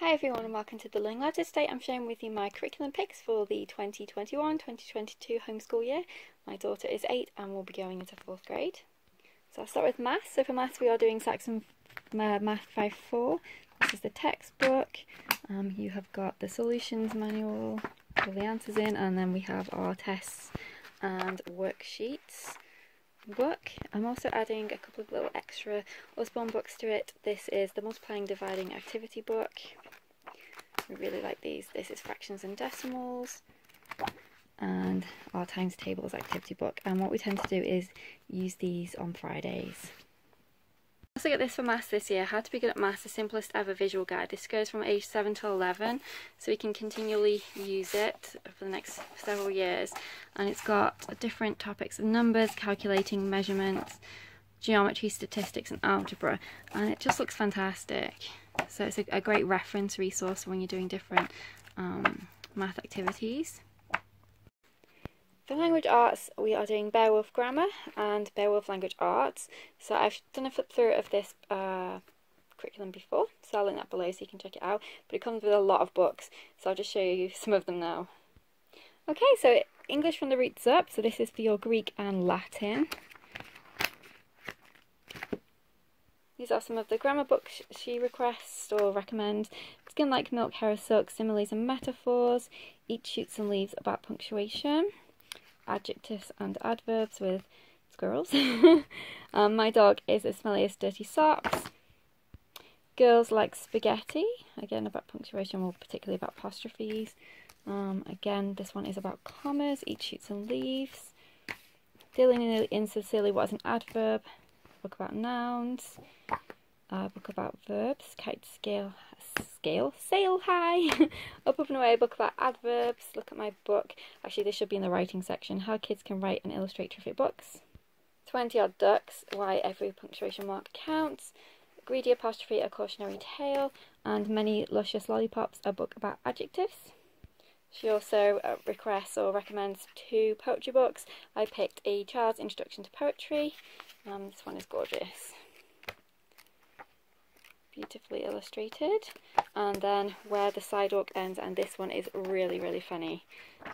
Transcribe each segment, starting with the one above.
Hi everyone and welcome to the Learning Ladder. Today I'm sharing with you my curriculum picks for the 2021-2022 homeschool year. My daughter is 8 and will be going into 4th grade. So I'll start with maths. So for maths we are doing Saxon uh, Math 5.4. This is the textbook. Um, you have got the solutions manual, all the answers in, and then we have our tests and worksheets book. I'm also adding a couple of little extra Usborne books to it. This is the Multiplying Dividing Activity book. I really like these. This is Fractions and Decimals and our Times Tables activity book. And what we tend to do is use these on Fridays. Also get this for maths this year, How to be good at maths, the simplest ever visual guide. This goes from age 7 to 11, so we can continually use it for the next several years. And it's got different topics of numbers, calculating measurements, geometry, statistics and algebra. And it just looks fantastic. So it's a, a great reference resource when you're doing different um, math activities. For language arts, we are doing Beowulf Grammar and Beowulf Language Arts. So I've done a flip through of this uh, curriculum before, so I'll link that below so you can check it out. But it comes with a lot of books, so I'll just show you some of them now. Okay, so English from the roots up. So this is for your Greek and Latin. These are some of the grammar books she requests or recommends. Skin Like Milk, Hair Silk, Similes and Metaphors, Eat Shoots and Leaves about punctuation adjectives and adverbs with squirrels. um, my dog is as smelly as dirty socks. Girls like spaghetti, again about punctuation, more particularly about apostrophes. Um, again, this one is about commas, eat shoots and leaves. Dealing in sincerely, what is an adverb? Book about nouns. A book about verbs, kite scale, scale, sail high, up, up and away, a book about adverbs, look at my book, actually this should be in the writing section, how kids can write and illustrate terrific books, 20 odd ducks, why every punctuation mark counts, greedy apostrophe, a cautionary tale, and many luscious lollipops, a book about adjectives. She also uh, requests or recommends two poetry books. I picked A Child's Introduction to Poetry. Um, this one is gorgeous beautifully illustrated and then where the sidewalk ends and this one is really really funny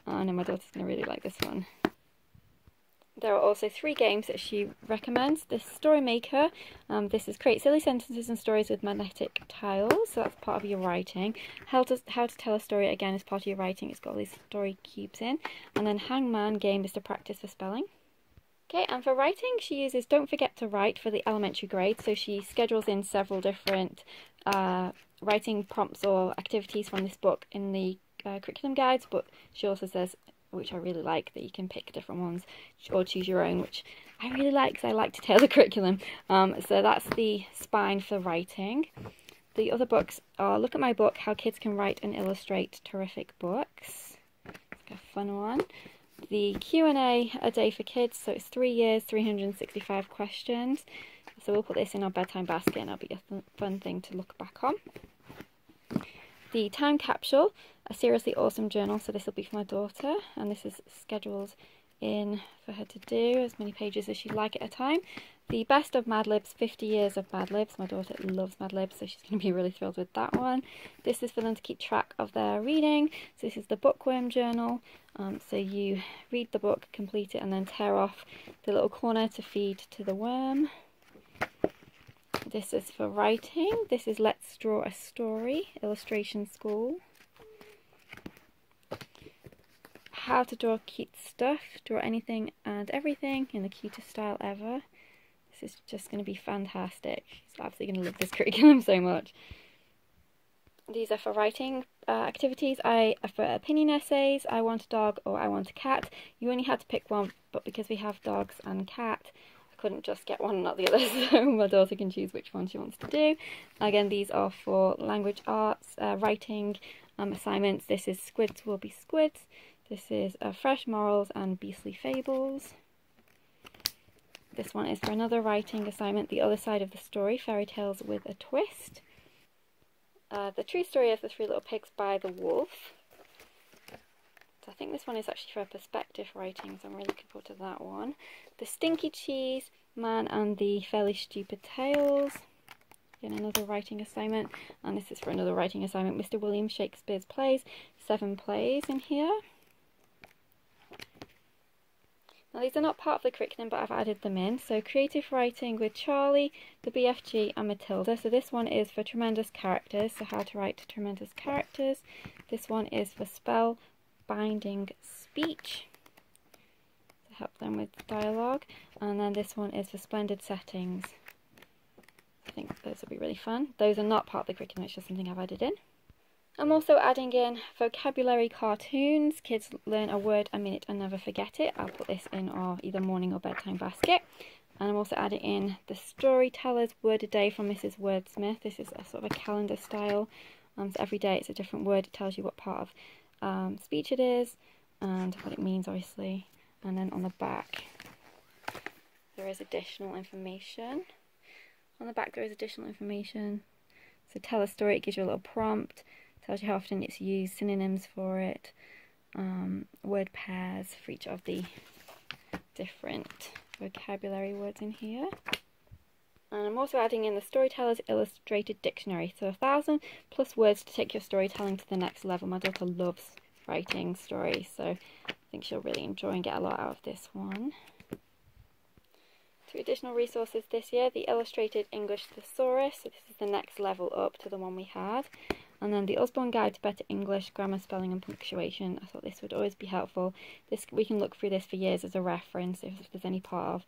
I know my daughter's going to really like this one. There are also three games that she recommends. This Story Maker, um, this is create silly sentences and stories with magnetic tiles, so that's part of your writing. How to, how to tell a story, again, is part of your writing. It's got all these story cubes in. And then Hangman game is to practice for spelling. Okay, and for writing, she uses Don't Forget to Write for the elementary grade. So she schedules in several different uh, writing prompts or activities from this book in the uh, curriculum guides, but she also says, which I really like, that you can pick different ones or choose your own, which I really like because I like to tailor the curriculum. Um, so that's the spine for writing. The other books are Look at My Book, How Kids Can Write and Illustrate Terrific Books. It's a fun one the Q&A a day for kids, so it's three years, 365 questions. So we'll put this in our bedtime basket and it'll be a fun thing to look back on. The Time Capsule, a seriously awesome journal, so this will be for my daughter, and this is scheduled in for her to do, as many pages as she'd like at a time. The Best of Mad Libs, 50 Years of Mad Libs. My daughter loves Mad Libs, so she's going to be really thrilled with that one. This is for them to keep track of their reading. So this is the Bookworm Journal. Um, so you read the book, complete it, and then tear off the little corner to feed to the worm. This is for writing. This is Let's Draw a Story, Illustration School. How to draw cute stuff, draw anything and everything in the cutest style ever. This is just going to be fantastic. She's absolutely going to love this curriculum so much. These are for writing uh, activities. I uh, for opinion essays. I want a dog or I want a cat. You only had to pick one, but because we have dogs and cat, I couldn't just get one and not the other. So my daughter can choose which one she wants to do. Again, these are for language arts, uh, writing um, assignments. This is Squids will be squids. This is uh, Fresh Morals and Beastly Fables. This one is for another writing assignment, The Other Side of the Story, Fairy Tales with a Twist. Uh, the True Story of the Three Little Pigs by the Wolf. So I think this one is actually for a perspective writing, so I'm really looking forward to that one. The Stinky Cheese, Man and the Fairly Stupid Tales. Again, another writing assignment, and this is for another writing assignment. Mr. William Shakespeare's plays, seven plays in here. Now these are not part of the curriculum but I've added them in. So creative writing with Charlie, the BFG and Matilda. So this one is for tremendous characters, so how to write tremendous characters. This one is for spell binding speech to help them with dialogue. And then this one is for splendid settings. I think those will be really fun. Those are not part of the curriculum, it's just something I've added in. I'm also adding in vocabulary cartoons. Kids learn a word a minute and never forget it. I'll put this in our either morning or bedtime basket. And I'm also adding in the Storyteller's Word a Day from Mrs. Wordsmith. This is a sort of a calendar style. Um, so every day it's a different word. It tells you what part of um, speech it is and what it means, obviously. And then on the back, there is additional information. On the back, there is additional information. So tell a story, it gives you a little prompt tells you how often it's used, synonyms for it, um, word pairs for each of the different vocabulary words in here. And I'm also adding in the Storyteller's Illustrated Dictionary. So a thousand plus words to take your storytelling to the next level. My daughter loves writing stories, so I think she'll really enjoy and get a lot out of this one. Two additional resources this year, the Illustrated English Thesaurus. So this is the next level up to the one we had. And then the Usborne Guide to Better English, Grammar, Spelling and Punctuation. I thought this would always be helpful. This We can look through this for years as a reference if there's any part of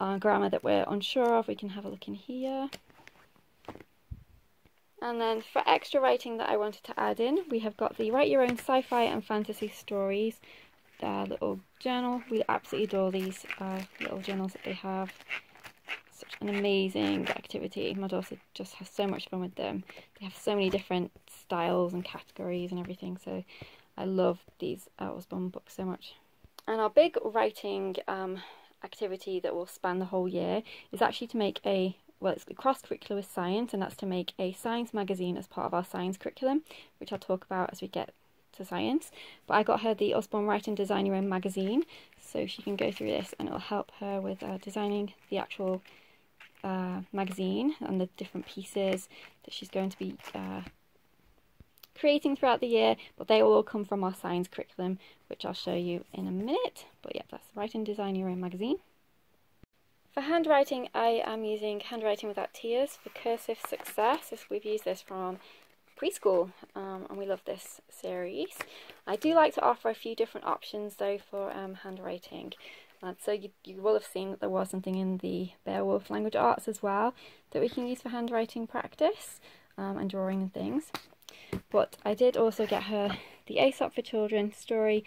uh, grammar that we're unsure of. We can have a look in here. And then for extra writing that I wanted to add in, we have got the Write Your Own Sci-Fi and Fantasy Stories little journal. We absolutely adore these uh, little journals that they have such an amazing activity. My daughter just has so much fun with them. They have so many different styles and categories and everything, so I love these Usborne books so much. And our big writing um, activity that will span the whole year is actually to make a well, it's cross curricular with science, and that's to make a science magazine as part of our science curriculum, which I'll talk about as we get to science. But I got her the Usborne Write and Design Your Own magazine, so she can go through this and it'll help her with uh, designing the actual uh, magazine and the different pieces that she's going to be uh, creating throughout the year, but they will all come from our science curriculum, which I'll show you in a minute. But yeah, that's Write and Design Your Own magazine. For handwriting, I am using Handwriting Without Tears for cursive success. We've used this from preschool um, and we love this series. I do like to offer a few different options though for um, handwriting. Uh, so you, you will have seen that there was something in the Beowulf language arts as well that we can use for handwriting practice um, and drawing and things. But I did also get her the Aesop for Children story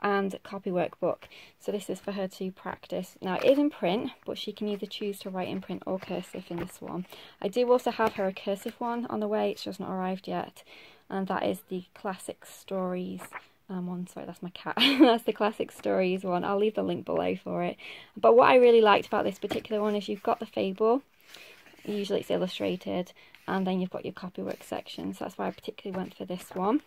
and copywork book. So this is for her to practice. Now it is in print, but she can either choose to write in print or cursive in this one. I do also have her a cursive one on the way, it's just not arrived yet. And that is the Classic Stories um, one. Sorry, that's my cat. that's the Classic Stories one. I'll leave the link below for it. But what I really liked about this particular one is you've got the fable. Usually it's illustrated. And then you've got your copywork section. So that's why I particularly went for this one.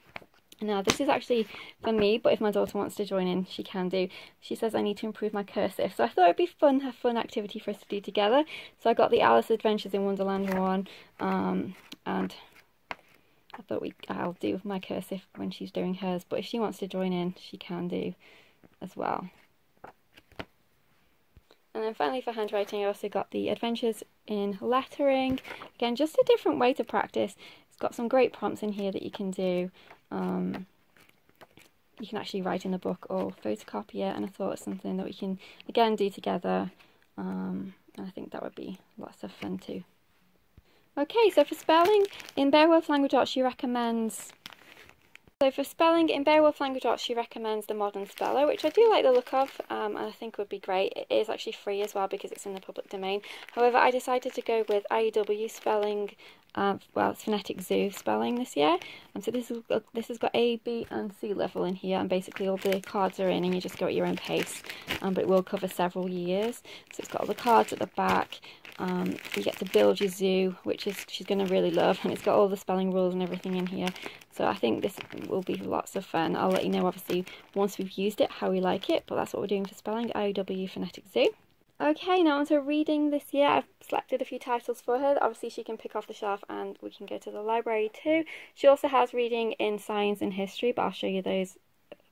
Now this is actually for me, but if my daughter wants to join in, she can do. She says I need to improve my cursive, so I thought it'd be fun, a fun activity for us to do together. So I got the Alice Adventures in Wonderland one, um, and I thought we I'll do with my cursive when she's doing hers, but if she wants to join in, she can do as well. And then finally for handwriting, I also got the Adventures in Lettering. Again, just a different way to practice. It's got some great prompts in here that you can do. Um, you can actually write in the book or photocopy it and I thought it's something that we can again do together um, and I think that would be lots of fun too. Okay, so for spelling, in Beowulf Language Arts she recommends so for spelling, in Beowulf Language Arts she recommends the Modern Speller, which I do like the look of um, and I think would be great. It is actually free as well because it's in the public domain. However, I decided to go with IEW spelling uh, well, it's phonetic zoo spelling this year. And so this, is, this has got A, B and C level in here and basically all the cards are in and you just go at your own pace. Um, but it will cover several years. So it's got all the cards at the back. Um, you get to build your zoo, which is she's going to really love. And it's got all the spelling rules and everything in here. So I think this will be lots of fun. I'll let you know obviously once we've used it how we like it. But that's what we're doing for spelling, IEW Phonetic Zoo. Okay, now onto reading this year. I've selected a few titles for her. Obviously, she can pick off the shelf and we can go to the library too. She also has reading in science and history, but I'll show you those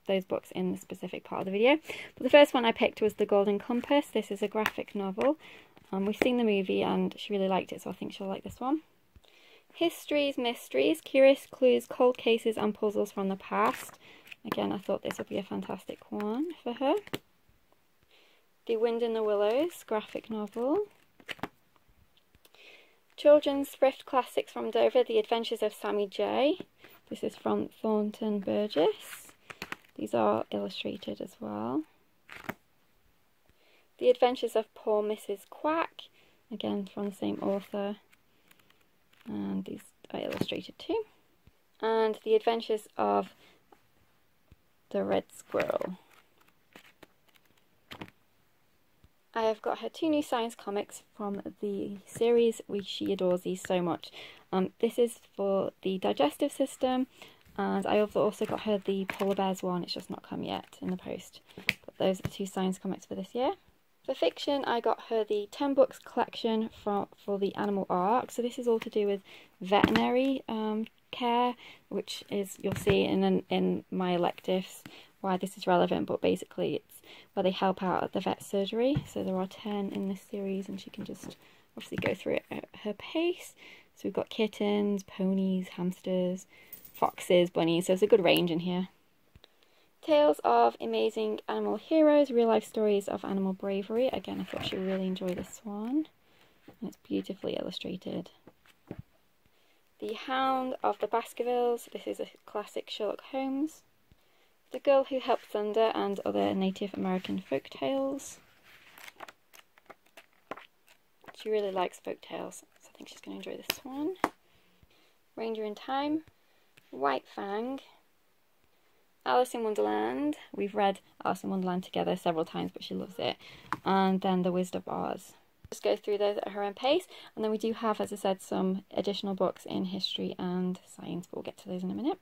those books in the specific part of the video. But the first one I picked was The Golden Compass. This is a graphic novel. Um, we've seen the movie and she really liked it, so I think she'll like this one. Histories, Mysteries, Curious Clues, Cold Cases and Puzzles from the Past. Again, I thought this would be a fantastic one for her. The Wind in the Willows graphic novel. Children's Thrift Classics from Dover, The Adventures of Sammy Jay. This is from Thornton Burgess. These are illustrated as well. The Adventures of Poor Mrs. Quack, again from the same author. And these are illustrated too. And The Adventures of the Red Squirrel. I have got her two new science comics from the series which she adores these so much. Um, this is for the digestive system and I have also got her the polar bears one, it's just not come yet in the post. But those are the two science comics for this year. For fiction, I got her the 10 books collection for, for the Animal Ark. So this is all to do with veterinary um, care, which is, you'll see in, in my electives why this is relevant, but basically it's where they help out at the vet surgery. So there are 10 in this series and she can just obviously go through it at her pace. So we've got kittens, ponies, hamsters, foxes, bunnies, so it's a good range in here. Tales of Amazing Animal Heroes, Real Life Stories of Animal Bravery. Again, I thought she'd really enjoy this one. And it's beautifully illustrated. The Hound of the Baskervilles. This is a classic Sherlock Holmes. The Girl Who Helped Thunder and other Native American folk tales. She really likes folk tales, so I think she's going to enjoy this one. Ranger in Time, White Fang, Alice in Wonderland. We've read Alice in Wonderland together several times, but she loves it. And then The Wizard of Oz. Just go through those at her own pace. And then we do have, as I said, some additional books in history and science, but we'll get to those in a minute.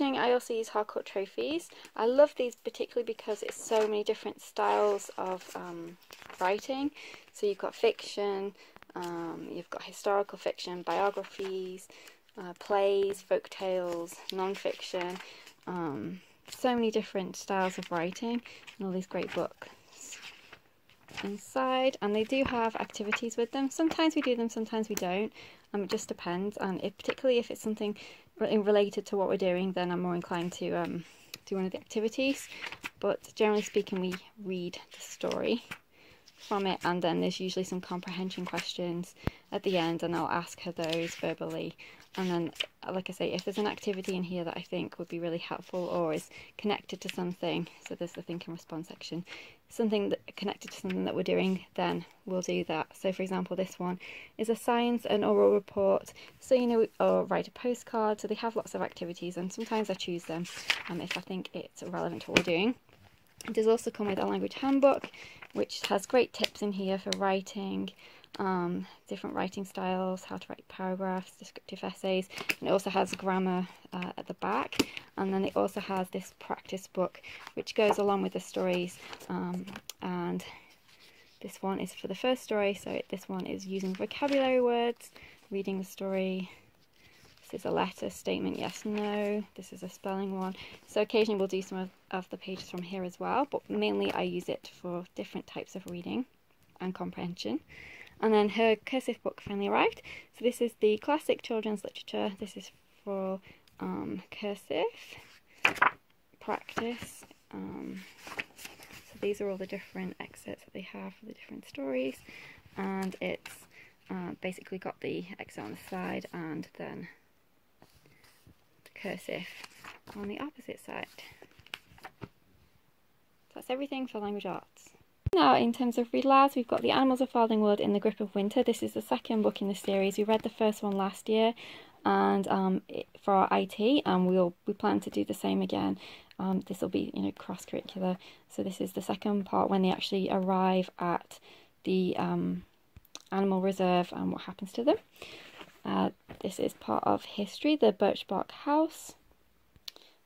Reading, I also use Harcourt Trophies. I love these particularly because it's so many different styles of um, writing. So you've got fiction, um, you've got historical fiction, biographies, uh, plays, folk tales, non-fiction. Um, so many different styles of writing and all these great books inside and they do have activities with them sometimes we do them sometimes we don't um, it just depends and if, particularly if it's something related to what we're doing, then I'm more inclined to um, do one of the activities. But generally speaking, we read the story from it, and then there's usually some comprehension questions at the end, and I'll ask her those verbally. And then, like I say, if there's an activity in here that I think would be really helpful or is connected to something, so there's the think and respond section, something that connected to something that we're doing, then we'll do that. So for example, this one is a science and oral report, so you know, or write a postcard, so they have lots of activities and sometimes I choose them um, if I think it's relevant to what we're doing. It does also come with a language handbook, which has great tips in here for writing, um, different writing styles, how to write paragraphs, descriptive essays, and it also has grammar uh, at the back. And then it also has this practice book, which goes along with the stories. Um, and this one is for the first story, so this one is using vocabulary words, reading the story. This is a letter, statement, yes, no. This is a spelling one. So occasionally we'll do some of, of the pages from here as well, but mainly I use it for different types of reading and comprehension. And then her cursive book finally arrived. So this is the classic children's literature. This is for um, cursive practice. Um, so these are all the different excerpts that they have for the different stories. And it's uh, basically got the excerpt on the side and then the cursive on the opposite side. So that's everything for language arts. Now, in terms of read alouds, we've got The Animals of Farthing in the Grip of Winter. This is the second book in the series. We read the first one last year and um, for our IT, and we'll we plan to do the same again. Um, this will be you know cross curricular. So this is the second part when they actually arrive at the um, animal reserve and what happens to them. Uh, this is part of history, the Birchbark House.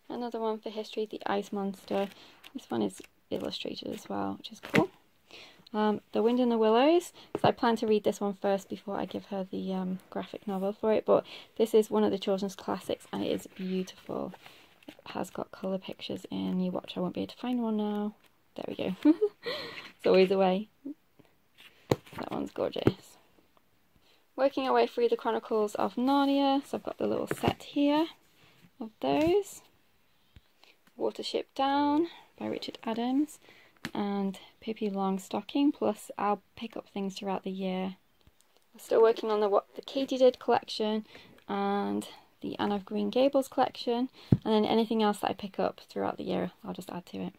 Another one for history, the Ice Monster. This one is illustrated as well, which is cool. Um, The Wind in the Willows. So I plan to read this one first before I give her the um, graphic novel for it. But this is one of the children's classics and it is beautiful. It has got colour pictures in. You watch, I won't be able to find one now. There we go. it's always a way. That one's gorgeous. Working our way through the Chronicles of Narnia. So I've got the little set here of those. Watership Down by Richard Adams and Pippi Longstocking plus I'll pick up things throughout the year. I'm still working on the what the Katy Did collection and the Anne of Green Gables collection and then anything else that I pick up throughout the year I'll just add to it.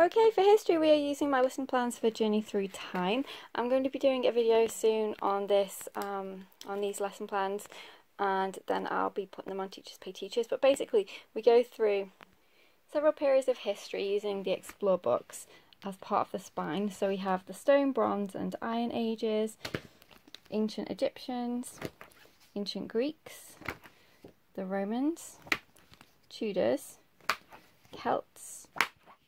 Okay, for history we are using my lesson plans for Journey Through Time. I'm going to be doing a video soon on this, um, on these lesson plans and then I'll be putting them on Teachers Pay Teachers. But basically we go through several periods of history using the Explore books as part of the spine. So we have the Stone, Bronze and Iron Ages, Ancient Egyptians, Ancient Greeks, the Romans, Tudors, Celts,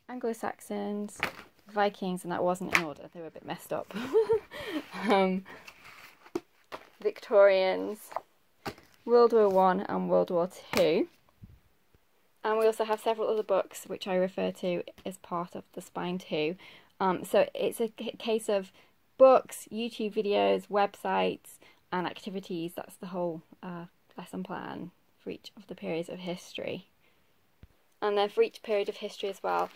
Anglo-Saxons, Vikings, and that wasn't in order, they were a bit messed up. um, Victorians, World War One and World War Two. And we also have several other books which I refer to as part of the spine too. Um, so it's a case of books, YouTube videos, websites, and activities. That's the whole uh, lesson plan for each of the periods of history. And then for each period of history as well,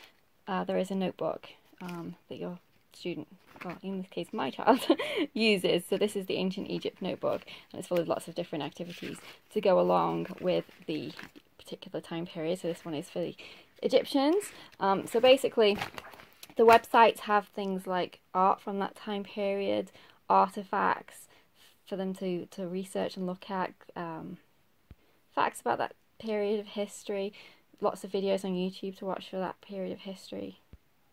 uh, there is a notebook um, that your student, well in this case my child, uses. So this is the Ancient Egypt notebook and it's full of lots of different activities to go along with the particular time period. So this one is for the Egyptians. Um, so basically, the websites have things like art from that time period, artifacts for them to, to research and look at, um, facts about that period of history, lots of videos on YouTube to watch for that period of history,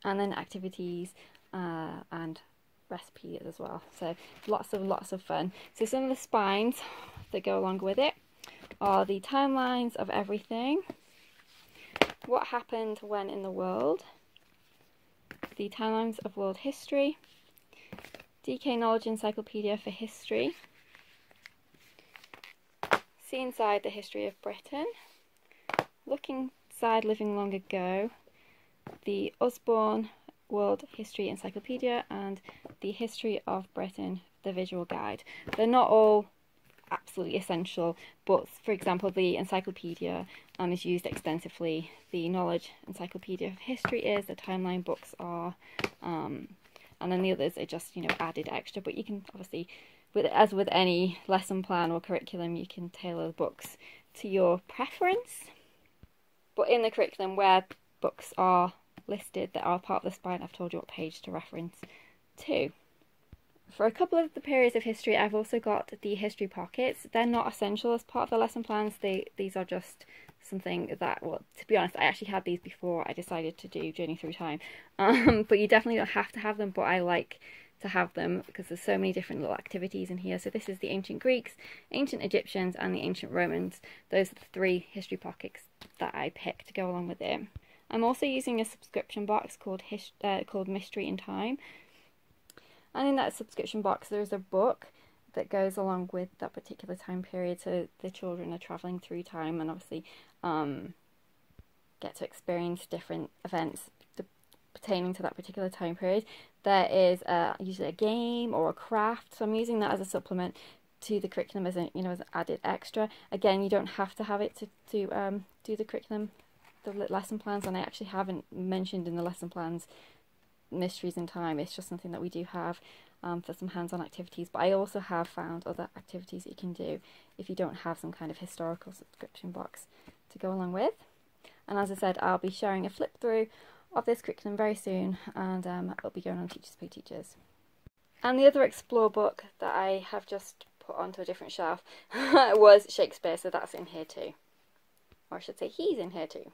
and then activities uh, and recipes as well. So lots of lots of fun. So some of the spines that go along with it are the timelines of everything, what happened when in the world, the timelines of world history, DK Knowledge Encyclopedia for History, See Inside the History of Britain, Looking Inside Living Long Ago, the Usborne World History Encyclopedia and the History of Britain, the Visual Guide. They're not all absolutely essential. But for example, the encyclopedia um, is used extensively. The knowledge encyclopedia of history is. The timeline books are, um, and then the others are just you know added extra. But you can obviously, with as with any lesson plan or curriculum, you can tailor the books to your preference. But in the curriculum where books are listed that are part of the spine, I've told you what page to reference to. For a couple of the periods of history, I've also got the history pockets. They're not essential as part of the lesson plans. They These are just something that, well, to be honest, I actually had these before I decided to do Journey Through Time. Um, but you definitely don't have to have them, but I like to have them because there's so many different little activities in here. So this is the ancient Greeks, ancient Egyptians, and the ancient Romans. Those are the three history pockets that I picked to go along with it. I'm also using a subscription box called His uh, called Mystery in Time, and in that subscription box, there's a book that goes along with that particular time period. So the children are traveling through time and obviously um, get to experience different events pertaining to that particular time period. There is a, usually a game or a craft. So I'm using that as a supplement to the curriculum as a you know as an added extra. Again, you don't have to have it to to um, do the curriculum, the lesson plans, and I actually haven't mentioned in the lesson plans mysteries in time. It's just something that we do have um, for some hands-on activities. But I also have found other activities that you can do if you don't have some kind of historical subscription box to go along with. And as I said, I'll be sharing a flip through of this curriculum very soon, and um, it'll be going on Teachers Pay Teachers. And the other Explore book that I have just put onto a different shelf was Shakespeare, so that's in here too. Or I should say he's in here too.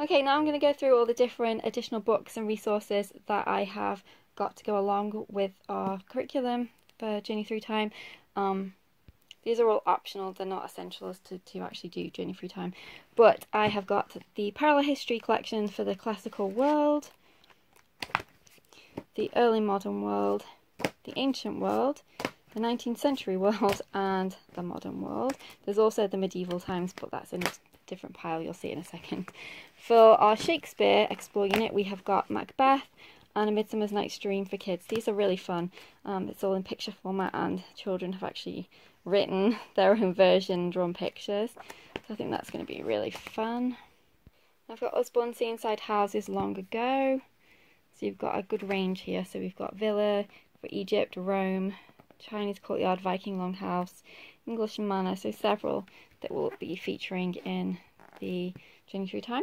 Okay, now I'm going to go through all the different additional books and resources that I have got to go along with our curriculum for Journey Through Time. Um, these are all optional, they're not essentials to, to actually do Journey Through Time. But I have got the Parallel History collection for the classical world, the early modern world, the ancient world, the 19th century world, and the modern world. There's also the medieval times, but that's in different pile, you'll see in a second. For our Shakespeare Explore unit, we have got Macbeth and A Midsummer's Night's Dream for kids. These are really fun. Um, it's all in picture format and children have actually written their own version, drawn pictures. So I think that's going to be really fun. I've got Usborne See Inside Houses long ago. So you've got a good range here. So we've got Villa for Egypt, Rome, Chinese Courtyard, Viking Longhouse, English Manor. So several that will be featuring in the Journey Through Time.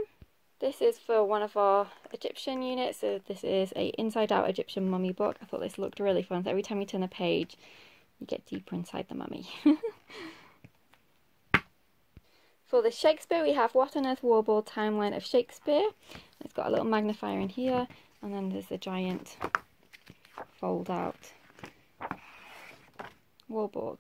This is for one of our Egyptian units. So this is a Inside Out Egyptian Mummy book. I thought this looked really fun. So every time you turn a page, you get deeper inside the mummy. For the Shakespeare, we have What on Earth Wallbook Timeline of Shakespeare. It's got a little magnifier in here, and then there's a giant fold out wallbook.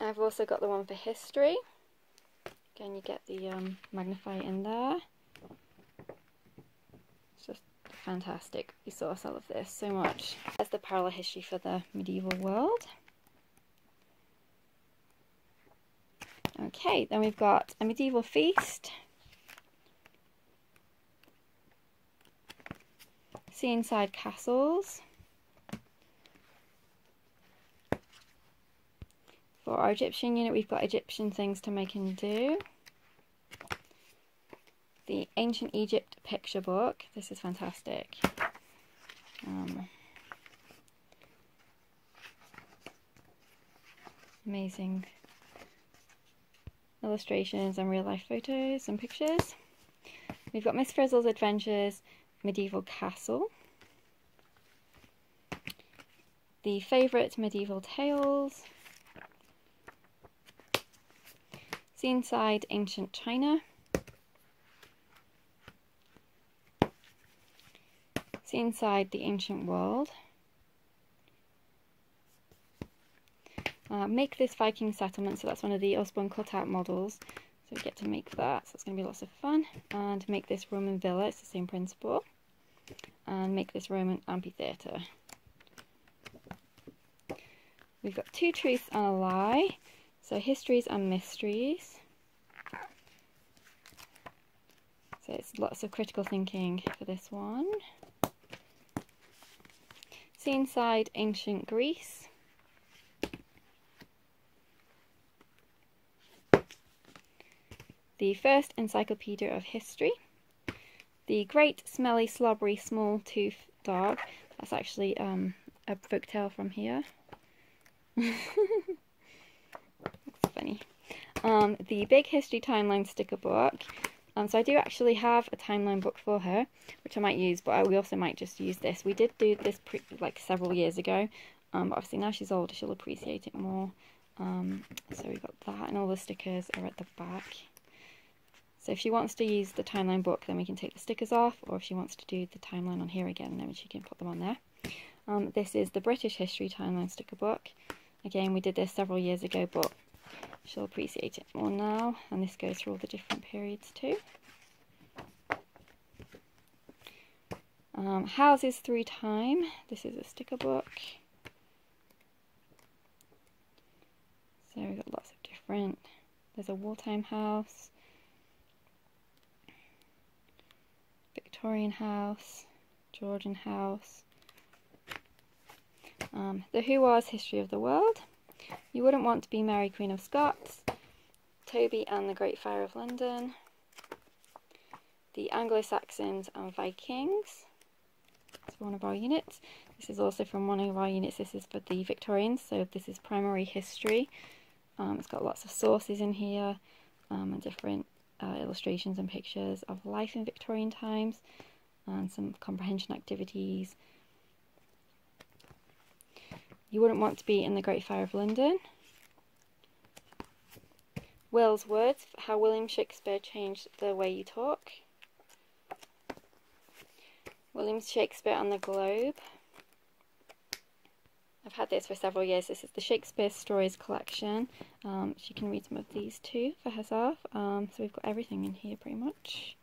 I've also got the one for history. Again, you get the um, magnifier in there. It's just fantastic resource, I love this so much. There's the parallel history for the medieval world. Okay, then we've got a medieval feast. See Inside castles. For our Egyptian unit, we've got Egyptian things to make and do. The Ancient Egypt picture book. This is fantastic. Um, amazing illustrations and real life photos and pictures. We've got Miss Frizzle's Adventures Medieval Castle. The Favourite Medieval Tales. See Inside Ancient China. See Inside The Ancient World. Uh, make this Viking settlement, so that's one of the Usborne cutout models. So we get to make that, so it's going to be lots of fun. And make this Roman villa, it's the same principle. And make this Roman amphitheatre. We've got two truths and a lie. So histories and mysteries. So it's lots of critical thinking for this one. See Inside Ancient Greece. the first encyclopedia of history, the great smelly slobbery small tooth dog. That's actually um, a folk tale from here. Funny. Um, the big history timeline sticker book. Um, so I do actually have a timeline book for her, which I might use, but I, we also might just use this. We did do this like several years ago, um, but obviously now she's older, she'll appreciate it more. Um, so we've got that, and all the stickers are at the back. So if she wants to use the timeline book, then we can take the stickers off, or if she wants to do the timeline on here again, then she can put them on there. Um, this is the British History Timeline sticker book. Again, we did this several years ago, but she'll appreciate it more now. And this goes through all the different periods too. Um, Houses Through Time. This is a sticker book. So we've got lots of different. There's a wartime house. Victorian house, Georgian house. Um, the Who Was History of the World. You Wouldn't Want to Be Mary Queen of Scots. Toby and the Great Fire of London. The Anglo-Saxons and Vikings. It's one of our units. This is also from one of our units. This is for the Victorians, so this is primary history. Um, it's got lots of sources in here um, and different uh, illustrations and pictures of life in Victorian times and some comprehension activities. You wouldn't want to be in the Great Fire of London. Will's words, how William Shakespeare changed the way you talk. William Shakespeare on the Globe. I've had this for several years. This is the Shakespeare Stories collection. Um, she can read some of these too for herself. Um, so we've got everything in here pretty much.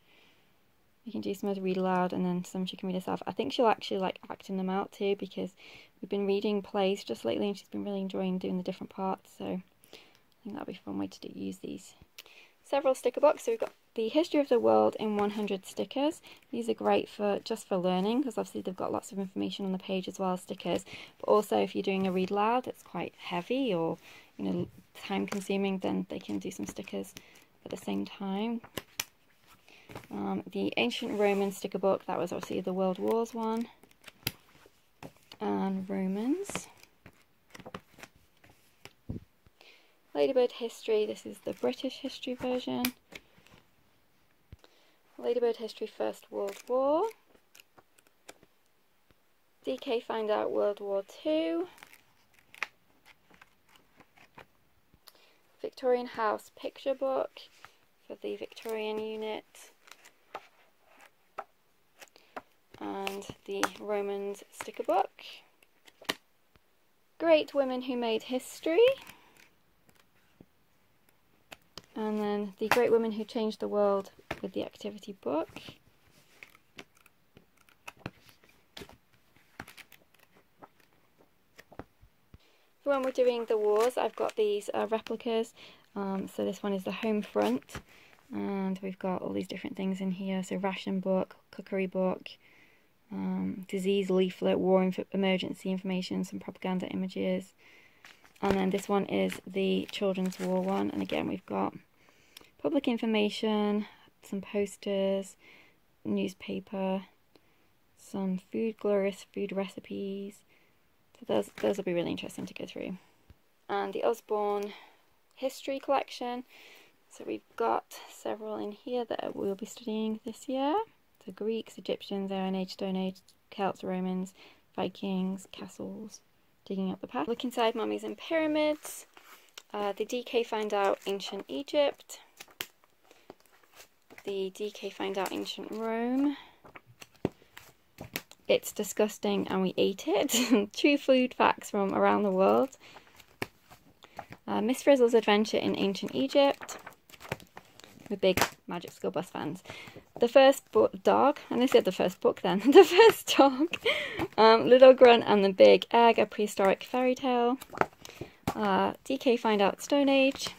We can do some the read aloud and then some she can read herself. I think she'll actually like acting them out too because we've been reading plays just lately and she's been really enjoying doing the different parts. So I think that'll be a fun way to do, use these. Several sticker books. So we've got the History of the World in 100 stickers. These are great for just for learning because obviously they've got lots of information on the page as well as stickers. But also if you're doing a read aloud that's quite heavy or you know time consuming then they can do some stickers at the same time. Um, the Ancient Roman sticker book, that was obviously the World Wars one. And Romans. Ladybird History, this is the British history version. Ladybird History First World War. DK Find Out World War Two. Victorian House Picture Book for the Victorian unit. And the Romans sticker book. Great Women Who Made History. And then The Great Women Who Changed the World with the activity book. For when we're doing the wars, I've got these uh, replicas. Um, so this one is the home front. And we've got all these different things in here. So ration book, cookery book, um, disease leaflet, war inf emergency information, some propaganda images. And then this one is the children's war one. And again, we've got public information, some posters, newspaper, some food, glorious food recipes. So those, those will be really interesting to go through. And the Usborne history collection. So we've got several in here that we'll be studying this year. So Greeks, Egyptians, Iron Age, Stone Age, Celts, Romans, Vikings, castles, digging up the past. Look inside mummies and pyramids. Uh, the DK find out ancient Egypt the DK Find Out Ancient Rome. It's disgusting and we ate it. True food facts from around the world. Uh, Miss Frizzle's Adventure in Ancient Egypt. We're big Magic School Bus fans. The first book, dog, and I said the first book then. the first dog. Um, Little Grunt and the Big Egg, a prehistoric fairy tale. Uh, DK Find Out Stone Age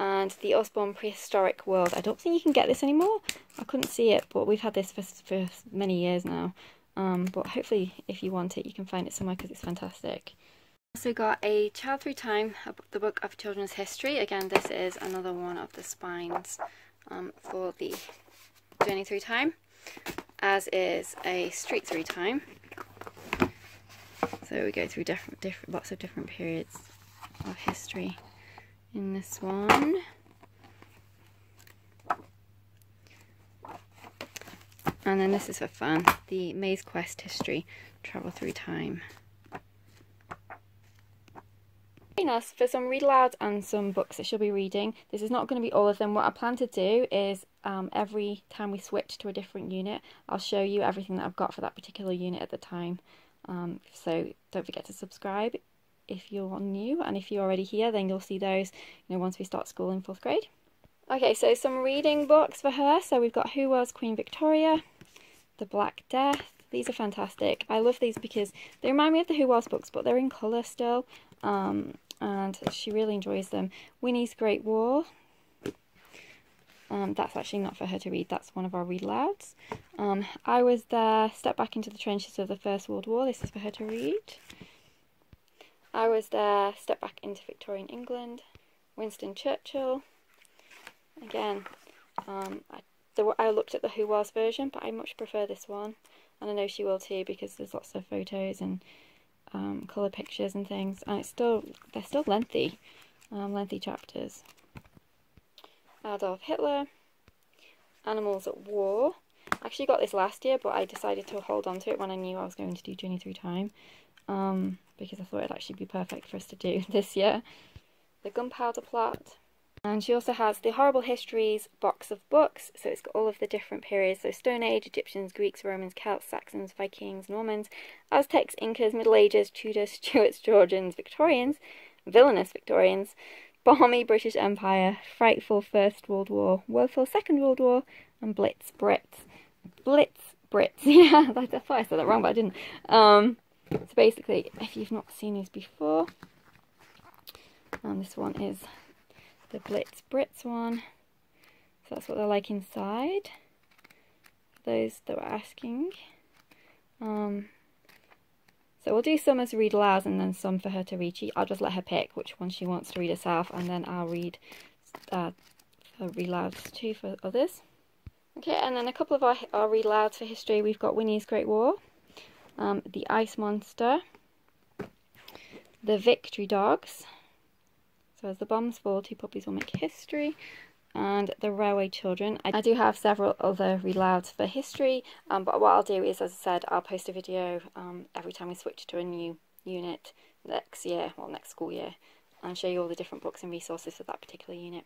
and the Usborne Prehistoric World. I don't think you can get this anymore. I couldn't see it, but we've had this for, for many years now. Um, but hopefully, if you want it, you can find it somewhere because it's fantastic. Also got a Child Through Time, the book of children's history. Again, this is another one of the spines um, for the Journey Through Time, as is a Street Through Time. So we go through different, different, lots of different periods of history in this one. And then this is for fun, the Maze Quest History, Travel Through Time. Us for some read alouds and some books that she'll be reading. This is not going to be all of them. What I plan to do is um, every time we switch to a different unit, I'll show you everything that I've got for that particular unit at the time. Um, so don't forget to subscribe if you're new and if you're already here then you'll see those you know once we start school in fourth grade. Okay so some reading books for her so we've got Who Was Queen Victoria, The Black Death, these are fantastic. I love these because they remind me of the Who Was books but they're in colour still um, and she really enjoys them. Winnie's Great War, um, that's actually not for her to read, that's one of our read louds. Um, I was there, Step Back into the Trenches of the First World War, this is for her to read. I was there, step back into Victorian England, Winston Churchill. Again, um, I, there, I looked at the Who Was version, but I much prefer this one. And I know she will too because there's lots of photos and um, colour pictures and things. And it's still, they're still lengthy, um, lengthy chapters. Adolf Hitler, Animals at War. I actually got this last year, but I decided to hold on to it when I knew I was going to do Journey Through Time um, because I thought it'd actually be perfect for us to do this year. The Gunpowder Plot. And she also has the Horrible Histories box of books, so it's got all of the different periods, so Stone Age, Egyptians, Greeks, Romans, Celts, Saxons, Vikings, Normans, Aztecs, Incas, Middle Ages, Tudors, Stuarts, Georgians, Victorians, villainous Victorians, barmy British Empire, frightful First World War, woeful Second World War, and Blitz Brits. Blitz Brits. Yeah, I thought I said that wrong, but I didn't. Um, so basically, if you've not seen these before, and this one is the Blitzed Brits one. So that's what they're like inside. Those that were asking. Um, so we'll do some as read aloud and then some for her to read. She, I'll just let her pick which one she wants to read herself and then I'll read uh, read louds too for others. Okay, and then a couple of our, our read alouds for history. We've got Winnie's Great War, um, The Ice Monster, The Victory Dogs, so as the bombs fall, two puppies will make history, and the Railway Children. I do have several other read louds for history, um, but what I'll do is, as I said, I'll post a video um, every time we switch to a new unit next year, well next school year, and show you all the different books and resources for that particular unit.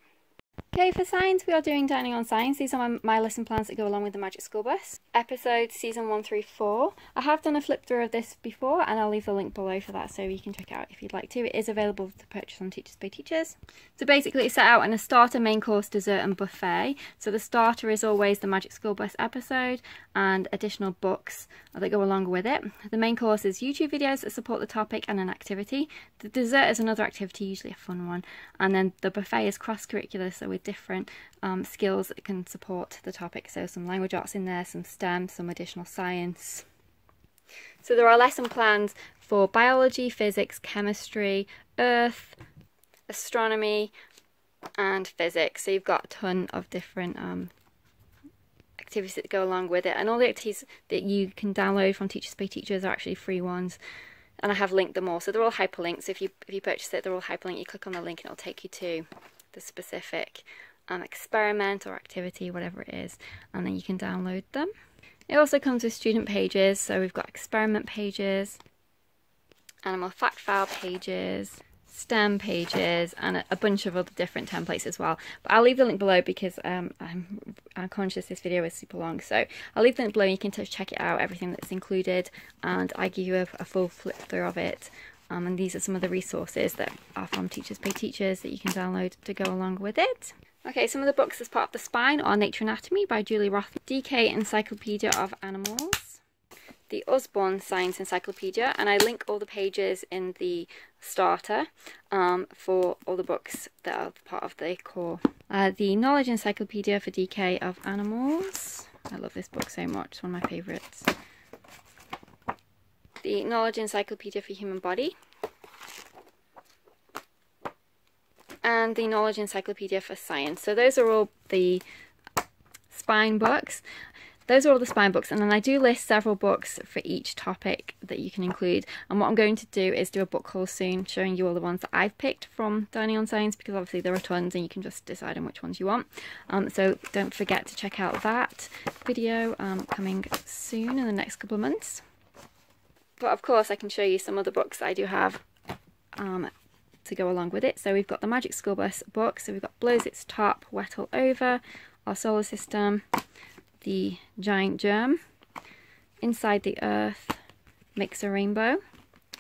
Okay, for science, we are doing Dining on Science. These are my, my lesson plans that go along with the Magic School Bus. Episode season 1 through 4. I have done a flip through of this before, and I'll leave the link below for that so you can check it out if you'd like to. It is available to purchase on Teachers Pay Teachers. So basically, it's set out in a starter, main course, dessert, and buffet. So the starter is always the Magic School Bus episode and additional books that go along with it. The main course is YouTube videos that support the topic and an activity. The dessert is another activity, usually a fun one. And then the buffet is cross curricular, so with different um, skills that can support the topic. So some language arts in there, some STEM, some additional science. So there are lesson plans for biology, physics, chemistry, earth, astronomy, and physics. So you've got a ton of different um, activities that go along with it. And all the activities that you can download from Teachers Pay Teachers are actually free ones. And I have linked them all. So they're all hyperlinked. So if you if you purchase it, they're all hyperlinked. You click on the link and it'll take you to the specific um, experiment or activity, whatever it is, and then you can download them. It also comes with student pages, so we've got experiment pages, animal fact file pages, STEM pages, and a, bunch of other different templates as well. But I'll leave the link below because um, I'm, I'm, conscious this video is super long. So I'll leave the link below, and you can check it out, everything that's included, and I give you a, a full flip through of it. Um, and these are some of the resources that are from Teachers Pay Teachers that you can download to go along with it. Okay, some of the books as part of the spine are Nature Anatomy by Julie Roth, DK Encyclopedia of Animals, the Usborne Science Encyclopedia, and I link all the pages in the starter um, for all the books that are part of the core. Uh, the Knowledge Encyclopedia for DK of Animals. I love this book so much, it's one of my favourites. The Knowledge Encyclopedia for Human Body and the Knowledge Encyclopedia for Science. So those are all the spine books. Those are all the spine books and then I do list several books for each topic that you can include and what I'm going to do is do a book haul soon showing you all the ones that I've picked from Dining on Science because obviously there are tons and you can just decide on which ones you want. Um, so don't forget to check out that video um, coming soon in the next couple of months. But of course I can show you some other books I do have um, to go along with it. So we've got the Magic School Bus book. So we've got Blows Its Top, Wet All Over, Our Solar System, The Giant Germ, Inside the Earth, Makes a Rainbow.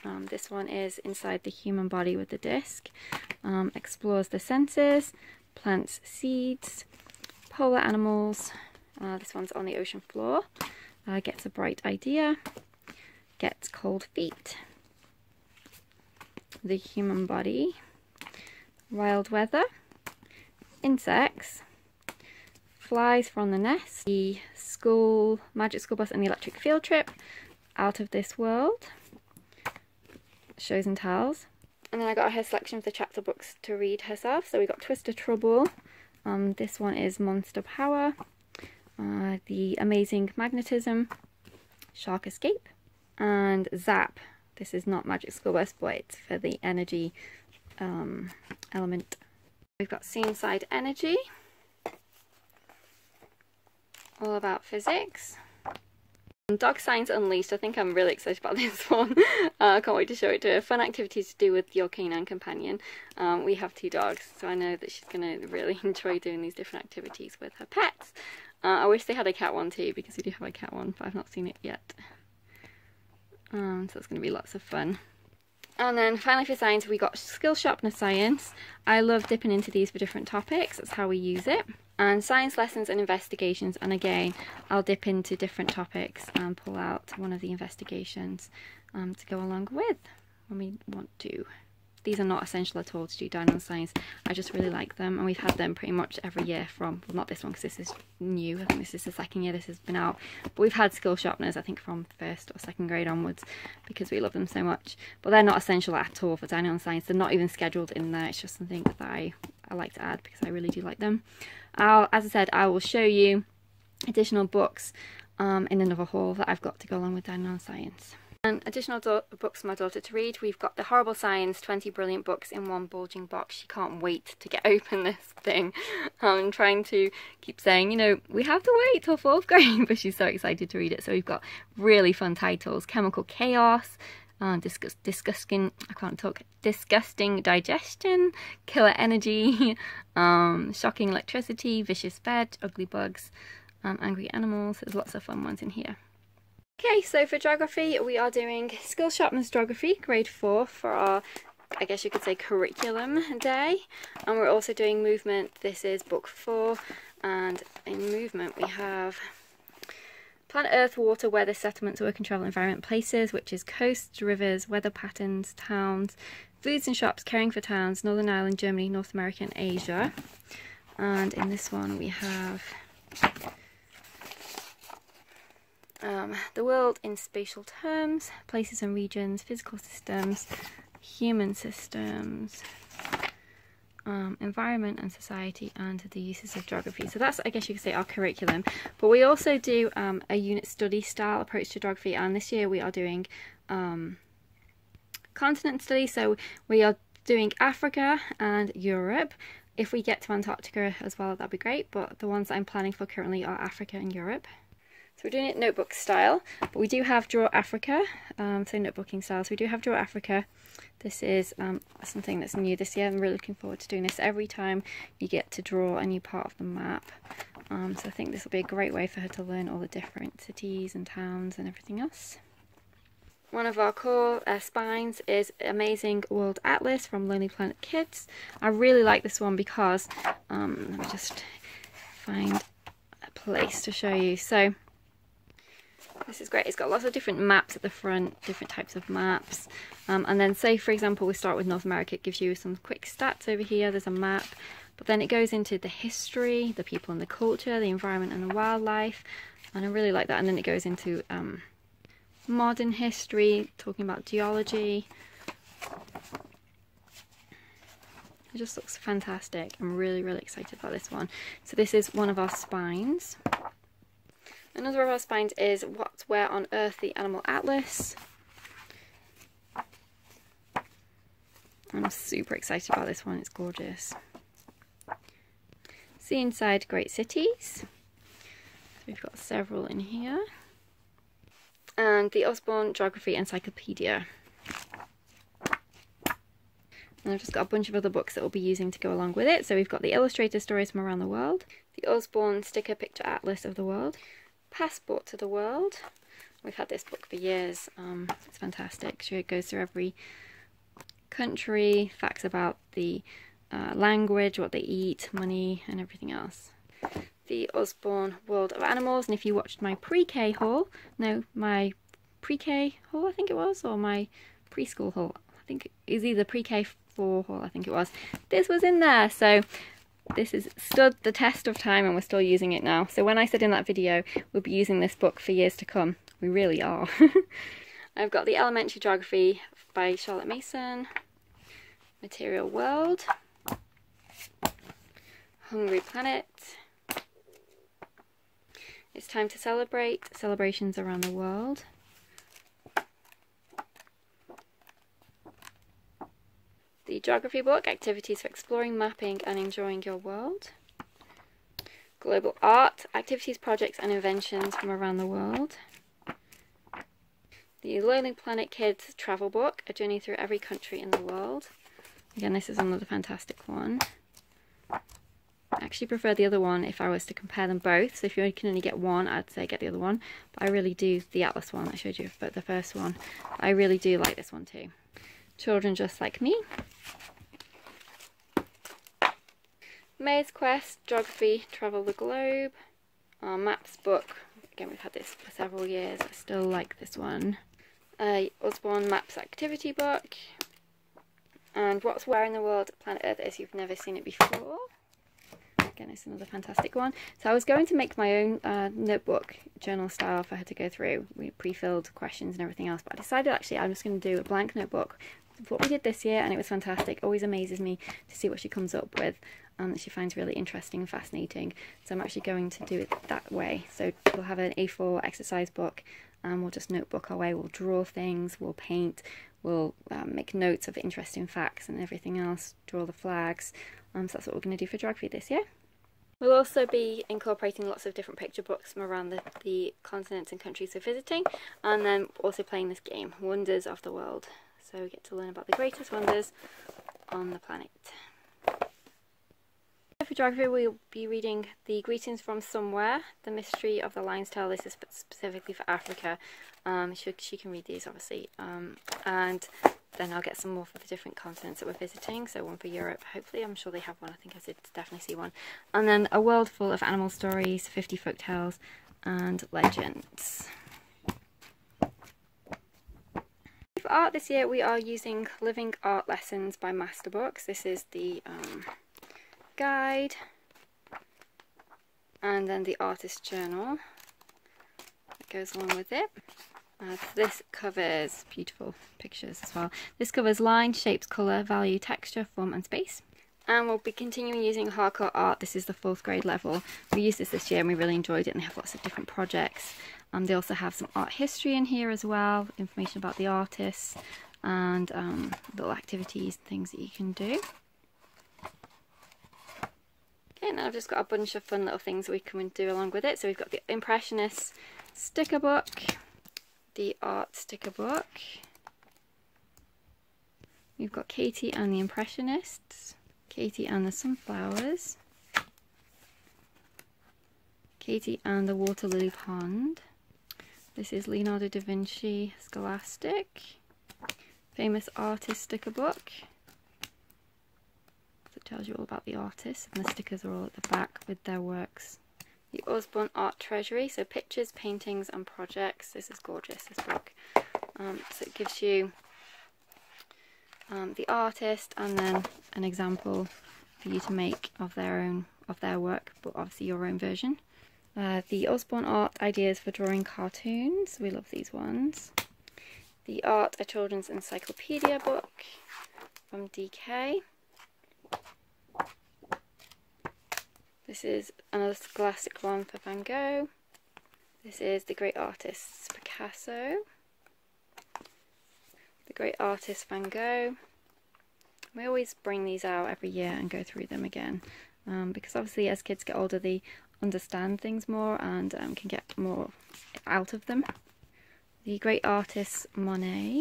Um, this one is Inside the Human Body with the Disc. Um, explores the senses, plants seeds, polar animals. Uh, this one's on the ocean floor. Uh, gets a bright idea. Gets cold feet the human body, wild weather, insects, flies from the nest, the school, magic school bus and the electric field trip, out of this world, shows and tells. And then I got her selection of the chapter books to read herself. So we got Twister Trouble. Um, this one is Monster Power. Uh, the Amazing Magnetism. Shark Escape. And Zap this is not Magic School Bus, but it's for the energy um, element. We've got See Inside Energy, all about physics. Dog Science Unleashed, I think I'm really excited about this one. uh, I can't wait to show it to her. Fun activities to do with your canine companion. Um, we have two dogs, so I know that she's going to really enjoy doing these different activities with her pets. Uh, I wish they had a cat one too, because we do have a cat one, but I've not seen it yet. Um, so it's going to be lots of fun. And then finally for science, we got skill sharpener science. I love dipping into these for different topics. That's how we use it. and science lessons and investigations and again I'll dip into different topics and pull out one of the investigations um, to go along with when we want to. These are not essential at all to do dino science. I just really like them and we've had them pretty much every year from, well not this one because this is new, I think this is the second year this has been out, but we've had skill sharpeners I think from first or second grade onwards because we love them so much. But they're not essential at all for dino science, they're not even scheduled in there, it's just something that I, I like to add because I really do like them. I'll, as I said, I will show you additional books um, in another haul that I've got to go along with dino science. And additional books for my daughter to read. We've got The Horrible Science, 20 brilliant books in one bulging box. She can't wait to get open this thing. I'm trying to keep saying, you know, we have to wait till fourth grade, but she's so excited to read it. So we've got really fun titles. Chemical Chaos, uh, disgust, disgusting, I can't talk, disgusting digestion, killer energy, um, shocking electricity, vicious veg, ugly bugs, um, angry animals. There's lots of fun ones in here. Okay, so for geography, we are doing Skill Sharpeners Geography, grade 4, for our, I guess you could say, curriculum day. And we're also doing movement. This is book 4. And in movement, we have Planet Earth, water, weather, settlements, work and travel, environment, places, which is coasts, rivers, weather patterns, towns, foods and shops, caring for towns, Northern Ireland, Germany, North America and Asia. And in this one we have um, the world in spatial terms, places and regions, physical systems, human systems, um, environment and society, and the uses of geography. So that's, I guess you could say, our curriculum. But we also do um, a unit study style approach to geography, and this year we are doing um, continent study. So we are doing Africa and Europe. If we get to Antarctica as well, that'd be great. But the ones I'm planning for currently are Africa and Europe. So we're doing it notebook style, but we do have Draw Africa, um, so notebooking style. So we do have Draw Africa. This is um, something that's new this year. I'm really looking forward to doing this every time you get to draw a new part of the map. Um, so I think this will be a great way for her to learn all the different cities and towns and everything else. One of our core uh, spines is Amazing World Atlas from Lonely Planet Kids. I really like this one because, um, let me just find a place to show you. So this is great. It's got lots of different maps at the front, different types of maps. Um, and then say, for example, we start with North America. It gives you some quick stats over here. There's a map. But then it goes into the history, the people and the culture, the environment and the wildlife. And I really like that. And then it goes into um, modern history, talking about geology. It just looks fantastic. I'm really, really excited about this one. So this is one of our spines. Another of our spines is What's Where on Earth, the Animal Atlas. I'm super excited about this one, it's gorgeous. See Inside Great Cities. So we've got several in here. And the Usborne Geography Encyclopedia. And I've just got a bunch of other books that we'll be using to go along with it. So we've got the illustrated stories from around the world, the Usborne Sticker Picture Atlas of the World, Passport to the World. We've had this book for years. Um, it's fantastic. It goes through every country, facts about the uh, language, what they eat, money, and everything else. The Usborne World of Animals. And if you watched my pre-K haul, no, my pre-K haul, I think it was, or my preschool haul. I think it was either pre-K 4 haul, I think it was. This was in there. So this has stood the test of time and we're still using it now. So when I said in that video we'll be using this book for years to come, we really are. I've got the Elementary Geography by Charlotte Mason, Material World, Hungry Planet, It's Time to Celebrate, Celebrations Around the World, the geography book, Activities for Exploring, Mapping and Enjoying Your World. Global Art, Activities, Projects and Inventions from around the world. The Lonely Planet Kids travel book, A Journey Through Every Country in the World. Again, this is another fantastic one. I actually prefer the other one if I was to compare them both. So if you can only get one, I'd say get the other one. But I really do, the Atlas one I showed you, but the first one, I really do like this one too. Children Just Like Me. Maze Quest, Geography, Travel the Globe, our Maps book. Again, we've had this for several years. I still like this one. Uh, Usborne Maps Activity book. And What's Where in the World Planet Earth is you've never seen it before. Again, it's another fantastic one. So I was going to make my own uh, notebook journal style for her to go through. We pre-filled questions and everything else, but I decided actually I'm just going to do a blank notebook. What we did this year, and it was fantastic. Always amazes me to see what she comes up with and that she finds really interesting and fascinating. So I'm actually going to do it that way. So we'll have an A4 exercise book and we'll just notebook our way. We'll draw things, we'll paint, we'll um, make notes of interesting facts and everything else, draw the flags. Um, so that's what we're going to do for geography this year. We'll also be incorporating lots of different picture books from around the, the continents and countries we're visiting and then also playing this game, Wonders of the World. So we get to learn about the greatest wonders on the planet. For geography we'll be reading The Greetings from Somewhere, The Mystery of the Lion's Tail. This is specifically for Africa. Um, she, she can read these obviously. Um, and then I'll get some more for the different continents that we're visiting. So one for Europe, hopefully. I'm sure they have one. I think I did definitely see one. And then a world full of animal stories, 50 folk tales and legends. For art this year we are using Living Art Lessons by Masterbooks. This is the um, guide and then the artist journal that goes along with it. Uh, this covers beautiful pictures as well. This covers line, shapes, colour, value, texture, form and space. And we'll be continuing using Harcourt art. This is the fourth grade level. We used this this year and we really enjoyed it and they have lots of different projects. Um, they also have some art history in here as well, information about the artists and um, little activities and things that you can do. Okay, now I've just got a bunch of fun little things we can do along with it. So we've got the Impressionist sticker book, the art sticker book. We've got Katie and the Impressionists, Katie and the Sunflowers, Katie and the Water Lily Pond. This is Leonardo da Vinci Scholastic, famous artist sticker book. That tells you all about the artists, and the stickers are all at the back with their works the Usborne Art Treasury, so pictures, paintings and projects. This is gorgeous, this book. Um, so it gives you um, the artist and then an example for you to make of their own of their work, but obviously your own version. Uh, the Usborne Art Ideas for Drawing Cartoons, we love these ones. The Art, a Children's Encyclopedia book from DK. This is another scholastic one for Van Gogh. This is the great Artists Picasso. The great artist Van Gogh. We always bring these out every year and go through them again um, because obviously as kids get older they understand things more and um, can get more out of them. The great artist Monet.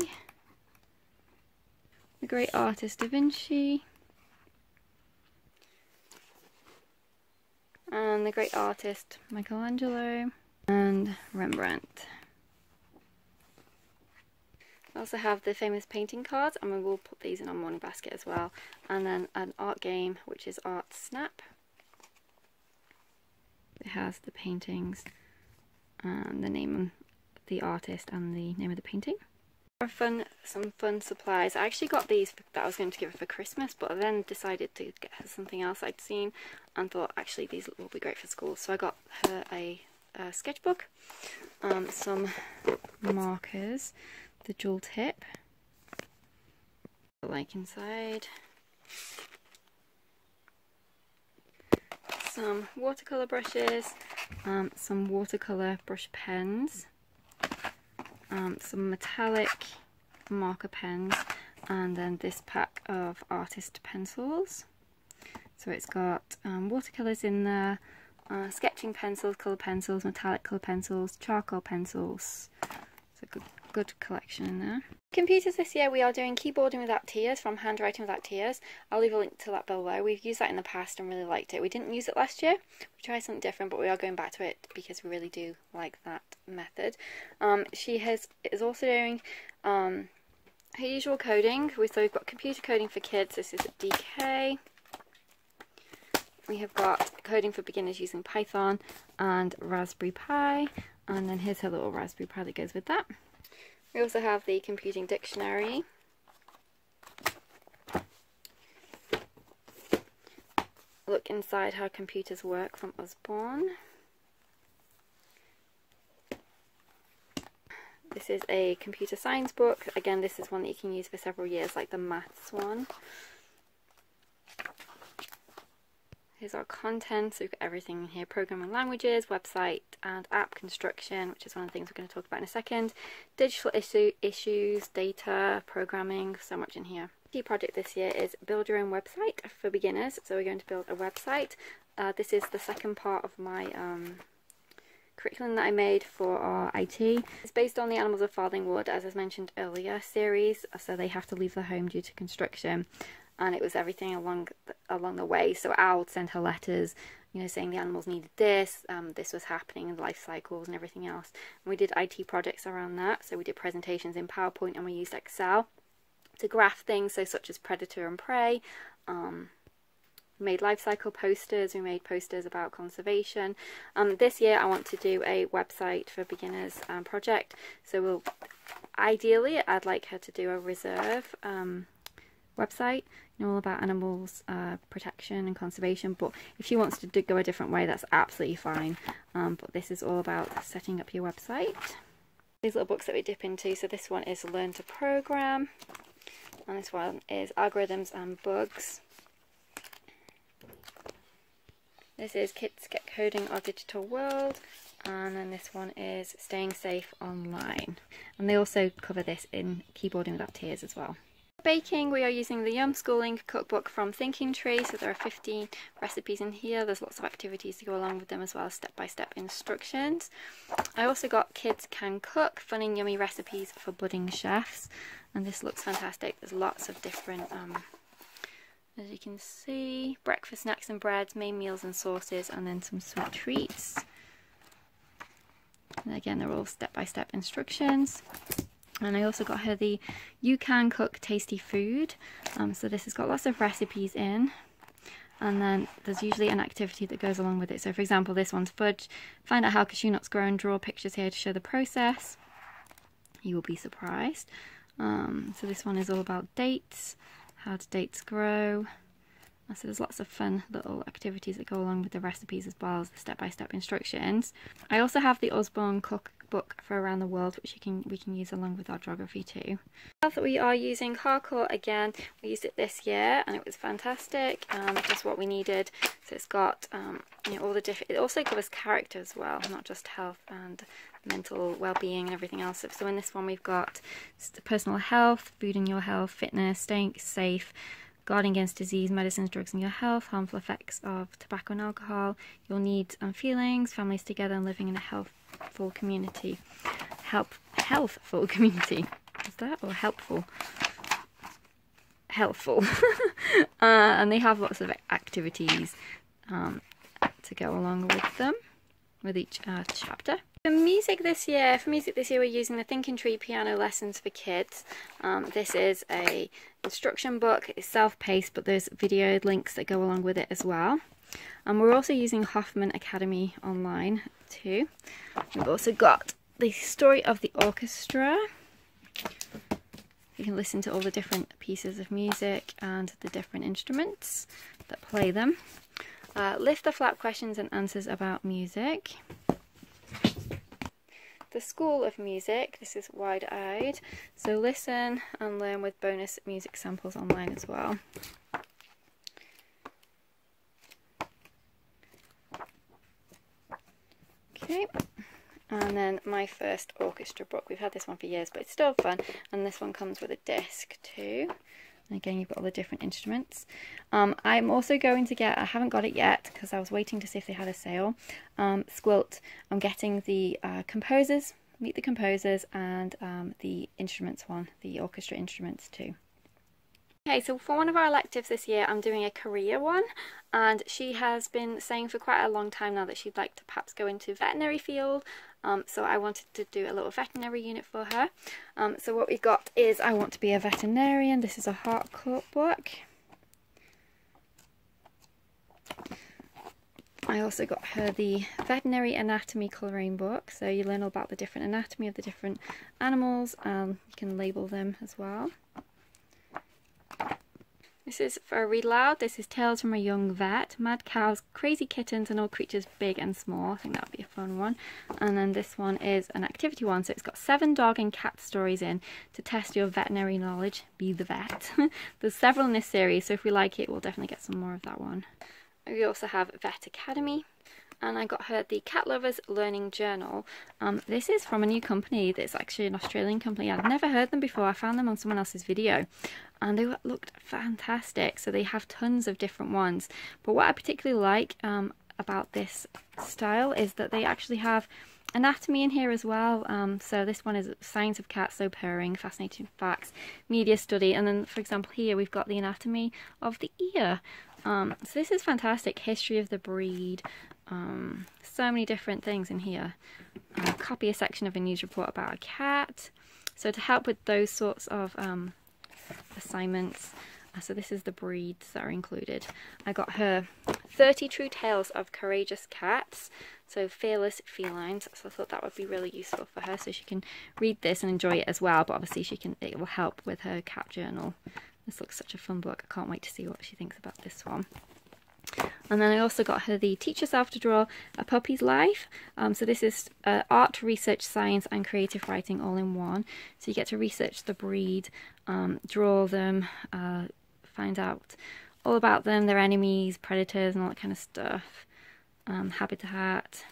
The great artist Da Vinci. and the great artist Michelangelo and Rembrandt. I also have the famous painting cards and we will put these in our morning basket as well and then an art game which is Art Snap. It has the paintings and the name of the artist and the name of the painting fun, some fun supplies. I actually got these that I was going to give her for Christmas, but I then decided to get her something else I'd seen and thought actually these will be great for school. So I got her a, a sketchbook, um, some markers, the jewel tip, like inside, some watercolour brushes, um, some watercolour brush pens, um, some metallic marker pens and then this pack of artist pencils. So it's got um, watercolours in there, uh, sketching pencils, colour pencils, metallic colour pencils, charcoal pencils. Good, good collection in there. Computers this year we are doing keyboarding without tears from handwriting without tears. I'll leave a link to that below. We've used that in the past and really liked it. We didn't use it last year. We tried something different but we are going back to it because we really do like that method. Um, she has is also doing um, her usual coding. So we've got computer coding for kids. This is DK. we have got coding for beginners using Python and Raspberry Pi. And then here's her little Raspberry Pi that goes with that. We also have the computing dictionary. Look inside how computers work from Usborne. This is a computer science book. Again, this is one that you can use for several years, like the maths one. Here's our content, so we've got everything in here. Programming languages, website and app construction, which is one of the things we're going to talk about in a second. Digital issue, issues, data, programming, so much in here. Key project this year is build your own website for beginners. So we're going to build a website. Uh, this is the second part of my um, curriculum that I made for our IT. It's based on the Animals of Farthing Wood, as I mentioned earlier, series, so they have to leave their home due to construction and it was everything along the, along the way. So Al would send her letters, you know, saying the animals needed this, um, this was happening, and life cycles and everything else. And we did IT projects around that. So we did presentations in PowerPoint and we used Excel to graph things, so such as predator and prey. Um, we made life cycle posters. We made posters about conservation. Um, this year, I want to do a website for beginners um, project. So we'll ideally, I'd like her to do a reserve um, website, you know, all about animals uh, protection and conservation. But if she wants to go a different way, that's absolutely fine. Um, but this is all about setting up your website. These little books that we dip into. So this one is Learn to Program, and this one is Algorithms and Bugs. This is Kids Get Coding Our Digital World, and then this one is Staying Safe Online. And they also cover this in Keyboarding Without Tears as well. Baking, we are using the Yum Schooling cookbook from Thinking Tree, so there are 15 recipes in here. There's lots of activities to go along with them as well as step-by-step -step instructions. I also got Kids Can Cook, fun and yummy recipes for budding chefs, and this looks fantastic. There's lots of different, um, as you can see, breakfast, snacks and breads, main meals and sauces, and then some sweet treats. And again, they're all step-by-step -step instructions. And I also got her the You Can Cook Tasty Food. Um, so this has got lots of recipes in. And then there's usually an activity that goes along with it. So for example, this one's fudge. Find out how cashew nuts grow and draw pictures here to show the process. You will be surprised. Um, so this one is all about dates, how do dates grow. So there's lots of fun little activities that go along with the recipes as well as the step-by-step -step instructions. I also have the Usborne Cook book for around the world which you can we can use along with our geography too. That we are using Harcourt again. We used it this year and it was fantastic. Um, just what we needed. So it's got um, you know all the different. It also covers character as well, not just health and mental well-being and everything else. So in this one we've got personal health, food and your health, fitness, staying safe guarding against disease, medicines, drugs, and your health, harmful effects of tobacco and alcohol, your needs and feelings, families together and living in a healthful community. Help, healthful community. Is that or helpful? Helpful. uh, and they have lots of activities um, to go along with them, with each uh, chapter. For music this year, for music this year we're using the Thinking Tree Piano Lessons for Kids. Um, this is a instruction book, it's self-paced but there's video links that go along with it as well. And we're also using Hoffman Academy online too. We've also got the story of the orchestra. You can listen to all the different pieces of music and the different instruments that play them. Uh, lift the flap questions and answers about music the School of Music. This is Wide Eyed. So listen and learn with bonus music samples online as well. Okay, and then my first orchestra book. We've had this one for years, but it's still fun. And this one comes with a disc too. And again, you've got all the different instruments. Um, I'm also going to get, I haven't got it yet because I was waiting to see if they had a sale. Um, Squilt, I'm getting the uh, composers, Meet the Composers, and um, the instruments one, the orchestra instruments too. Okay, so for one of our electives this year, I'm doing a career one, and she has been saying for quite a long time now that she'd like to perhaps go into veterinary field. Um, so I wanted to do a little veterinary unit for her. Um, so what we've got is I want to be a veterinarian. This is a Harcourt book. I also got her the veterinary anatomy colouring book, so you learn all about the different anatomy of the different animals, and you can label them as well. This is for Read Aloud. This is Tales from a Young Vet. Mad cows, crazy kittens, and all creatures big and small. I think that would be a fun one. And then this one is an activity one. So it's got seven dog and cat stories in to test your veterinary knowledge. Be the vet. There's several in this series, so if we like it, we'll definitely get some more of that one. We also have Vet Academy and I got her the Cat Lovers Learning Journal. Um, this is from a new company that's actually an Australian company. I've never heard them before. I found them on someone else's video and they looked fantastic. So they have tons of different ones. But what I particularly like um, about this style is that they actually have anatomy in here as well. Um, so this one is Science of Cats, so purring, fascinating facts, media study, and then for example here we've got the anatomy of the ear. Um, so this is fantastic, history of the breed, um, so many different things in here. Uh, copy a section of a news report about a cat. So to help with those sorts of um, assignments, uh, so this is the breeds that are included. I got her 30 True Tales of Courageous Cats, so fearless felines. So I thought that would be really useful for her, so she can read this and enjoy it as well. But obviously, she can it will help with her cat journal. This looks such a fun book. I can't wait to see what she thinks about this one. And then I also got her the Teach Yourself to Draw a Puppy's Life. Um, so this is uh, art, research, science and creative writing all in one. So you get to research the breed, um, draw them, uh, find out all about them, their enemies, predators and all that kind of stuff. Um, habitat.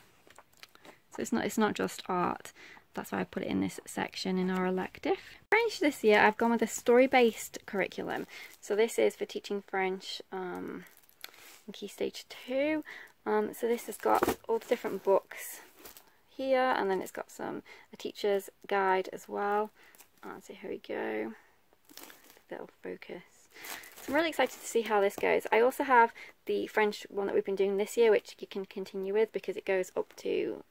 So it's not, it's not just art. That's why I put it in this section in our elective. French this year, I've gone with a story-based curriculum. So this is for teaching French um, Key Stage 2. Um, so this has got all the different books here and then it's got some a teacher's guide as well. Uh, so here we go. Little focus. So I'm really excited to see how this goes. I also have the French one that we've been doing this year which you can continue with because it goes up to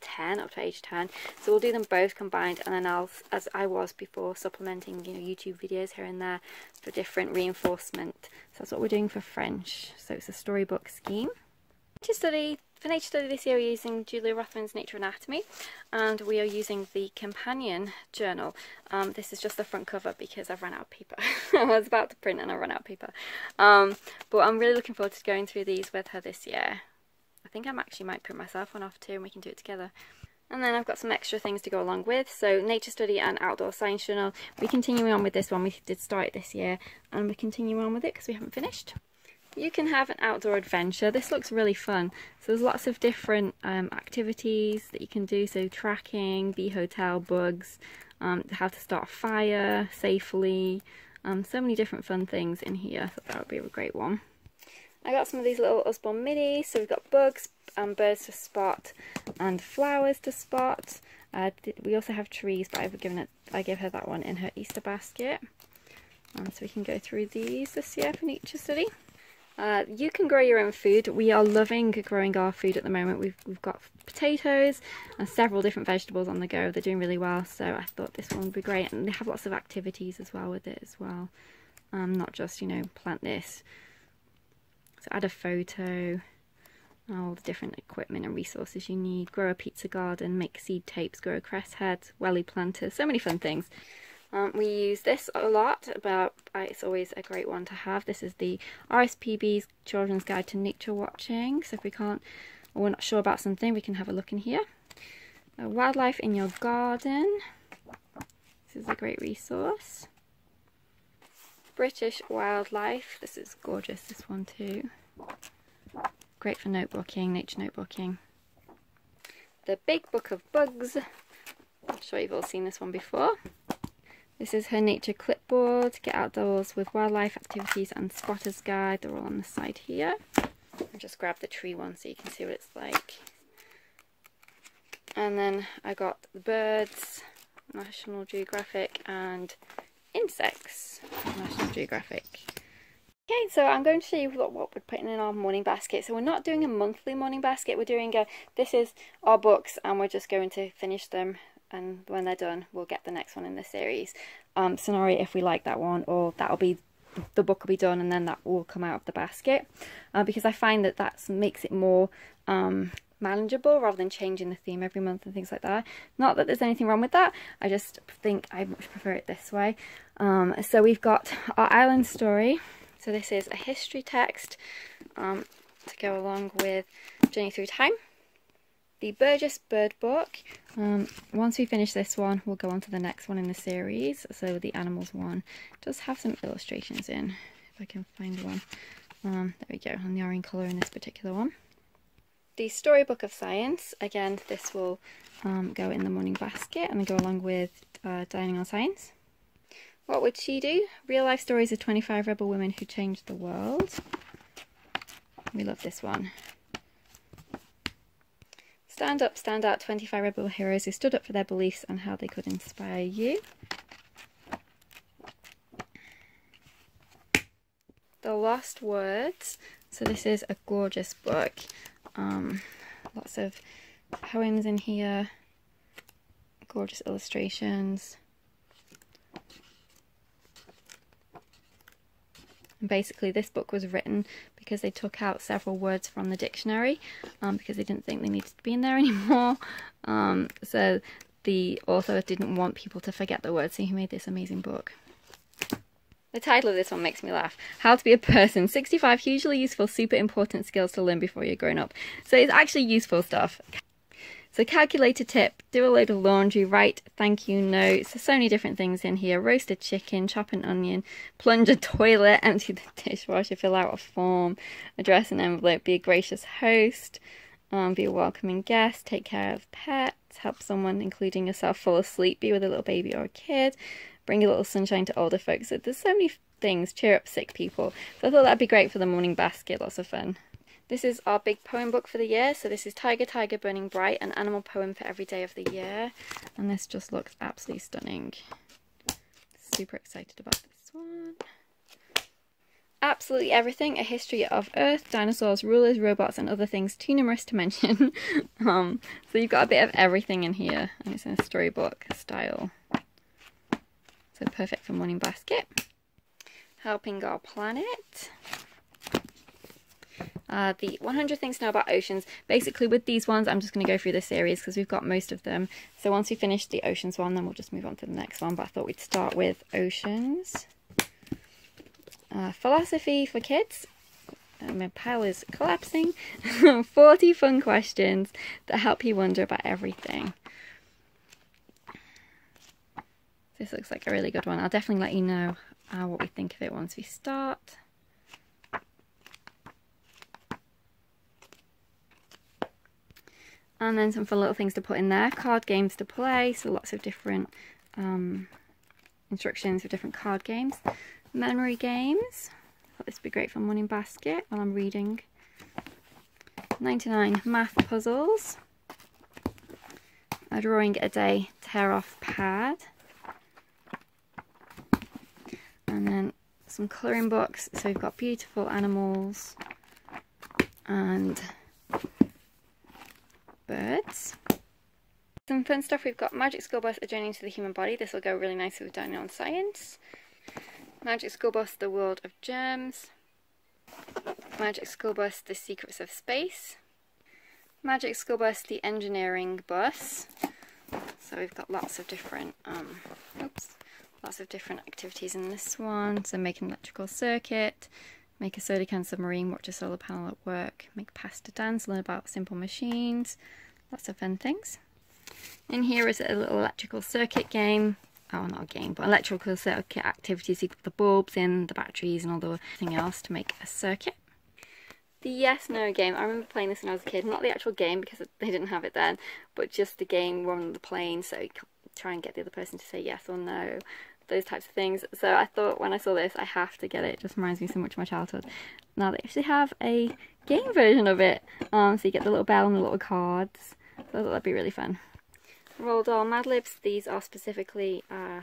10 up to age 10 so we'll do them both combined and then I'll as I was before supplementing you know YouTube videos here and there for different reinforcement so that's what we're doing for French so it's a storybook scheme to study for nature study this year we're using Julia Rothman's Nature Anatomy and we are using the companion journal. Um, this is just the front cover because I've run out of paper. I was about to print and I ran out of paper. Um, but I'm really looking forward to going through these with her this year. I think I actually might print myself one off too and we can do it together. And then I've got some extra things to go along with. So Nature Study and Outdoor Science Journal. We're continuing on with this one. We did start it this year and we're continuing on with it because we haven't finished. You can have an outdoor adventure. This looks really fun. So there's lots of different um, activities that you can do. So tracking, bee hotel, bugs, um, how to start a fire safely. Um, so many different fun things in here. I thought that would be a great one. I got some of these little Usborne minis. So we've got bugs and birds to spot and flowers to spot. Uh, we also have trees, but I've given it. I gave her that one in her Easter basket. Um, so we can go through these this year for nature study. Uh, you can grow your own food. We are loving growing our food at the moment. We've, we've got potatoes and several different vegetables on the go. They're doing really well, so I thought this one would be great. And they have lots of activities as well with it as well. Um, not just, you know, plant this, add a photo, all the different equipment and resources you need. Grow a pizza garden, make seed tapes, grow a cress head, welly planters, so many fun things. Um, we use this a lot, but it's always a great one to have. This is the RSPB's Children's Guide to Nature Watching. So if we can't, or we're not sure about something, we can have a look in here. Uh, wildlife in your garden. This is a great resource. British Wildlife. This is gorgeous, this one too. Great for notebooking, nature notebooking. The Big Book of Bugs. I'm sure you've all seen this one before. This is her nature clipboard, get outdoors with wildlife activities and spotter's guide. They're all on the side here. I'll just grab the tree one so you can see what it's like. And then I got the birds, National Geographic and insects, National Geographic. Okay, so I'm going to show you what, what we're putting in our morning basket. So we're not doing a monthly morning basket, we're doing a, this is our books and we're just going to finish them and when they're done we'll get the next one in the series. Um, scenario if we like that one or that'll be the book will be done and then that will come out of the basket uh, because I find that that makes it more um, manageable rather than changing the theme every month and things like that. Not that there's anything wrong with that, I just think I much prefer it this way. Um, so we've got our island story. So this is a history text um, to go along with Journey Through Time. The Burgess Bird Book. Um, once we finish this one, we'll go on to the next one in the series. So the animals one does have some illustrations in, if I can find one. Um, there we go, on the orange colour in this particular one. The Storybook of Science, again this will um, go in the morning basket and go along with uh, Dining on Science. What would she do? Real life stories of 25 rebel women who changed the world. We love this one. Stand Up, Stand Out 25 Rebel Heroes who stood up for their beliefs and how they could inspire you. The Lost Words. So this is a gorgeous book. Um, lots of poems in here, gorgeous illustrations. And basically this book was written because they took out several words from the dictionary um, because they didn't think they needed to be in there anymore. Um, so the author didn't want people to forget the words, so he made this amazing book. The title of this one makes me laugh. How to be a person. 65 hugely useful, super important skills to learn before you're grown up. So it's actually useful stuff. So calculator tip, do a load of laundry, write thank you notes. There's so many different things in here. Roast a chicken, chop an onion, plunge a toilet, empty the dishwasher, fill out a form, address an envelope, be a gracious host, um, be a welcoming guest, take care of pets, help someone, including yourself, fall asleep, be with a little baby or a kid, bring a little sunshine to older folks. So there's so many things, cheer up sick people. So I thought that'd be great for the morning basket, lots of fun. This is our big poem book for the year. So this is Tiger, Tiger, Burning Bright, an animal poem for every day of the year. And this just looks absolutely stunning. Super excited about this one. Absolutely everything, a history of Earth, dinosaurs, rulers, robots, and other things too numerous to mention. um, so you've got a bit of everything in here, and it's in a storybook style. So perfect for morning basket. Helping our planet. Uh, the 100 things to know about oceans. Basically with these ones I'm just going to go through the series because we've got most of them. So once we finish the oceans one then we'll just move on to the next one. But I thought we'd start with oceans. Uh, philosophy for kids. Uh, my pile is collapsing. 40 fun questions that help you wonder about everything. This looks like a really good one. I'll definitely let you know uh, what we think of it once we start. And then some fun little things to put in there. Card games to play, so lots of different um, instructions for different card games. Memory games. Thought this would be great for morning basket while I'm reading. 99 math puzzles. A drawing a day tear off pad and then some colouring books. So we've got beautiful animals and birds. Some fun stuff, we've got Magic School Bus, A Journey the Human Body. This will go really nicely with Dining on Science. Magic School Bus, The World of Germs. Magic School Bus, The Secrets of Space. Magic School Bus, The Engineering Bus. So we've got lots of different, um, oops, lots of different activities in this one. So make an electrical circuit, make a soda can submarine, watch a solar panel at work, make pasta dance, learn about simple machines, lots of fun things. In here is a little electrical circuit game. Oh, not a game, but electrical circuit activities. You put the bulbs in, the batteries and all the thing else to make a circuit. The yes no game. I remember playing this when I was a kid. Not the actual game because they didn't have it then, but just the game on the plane. So you try and get the other person to say yes or no those types of things. So I thought when I saw this, I have to get it. It just reminds me so much of my childhood. Now they actually have a game version of it. Um, so you get the little bell and the little cards. So I thought that'd be really fun. Roald Dahl Mad Libs. These are specifically uh,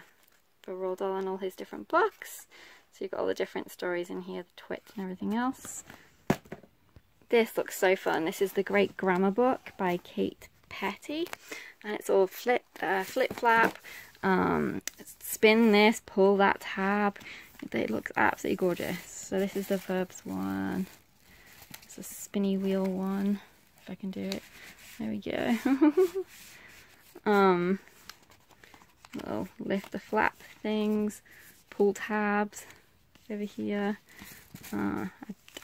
for Roald Dahl and all his different books. So you've got all the different stories in here, the twit and everything else. This looks so fun. This is the Great Grammar Book by Kate Petty. And it's all flip, uh, flip flap, um, spin this, pull that tab, It looks absolutely gorgeous. So this is the verbs one. It's a spinny wheel one. If I can do it. There we go. um, lift the flap things, pull tabs over here, uh,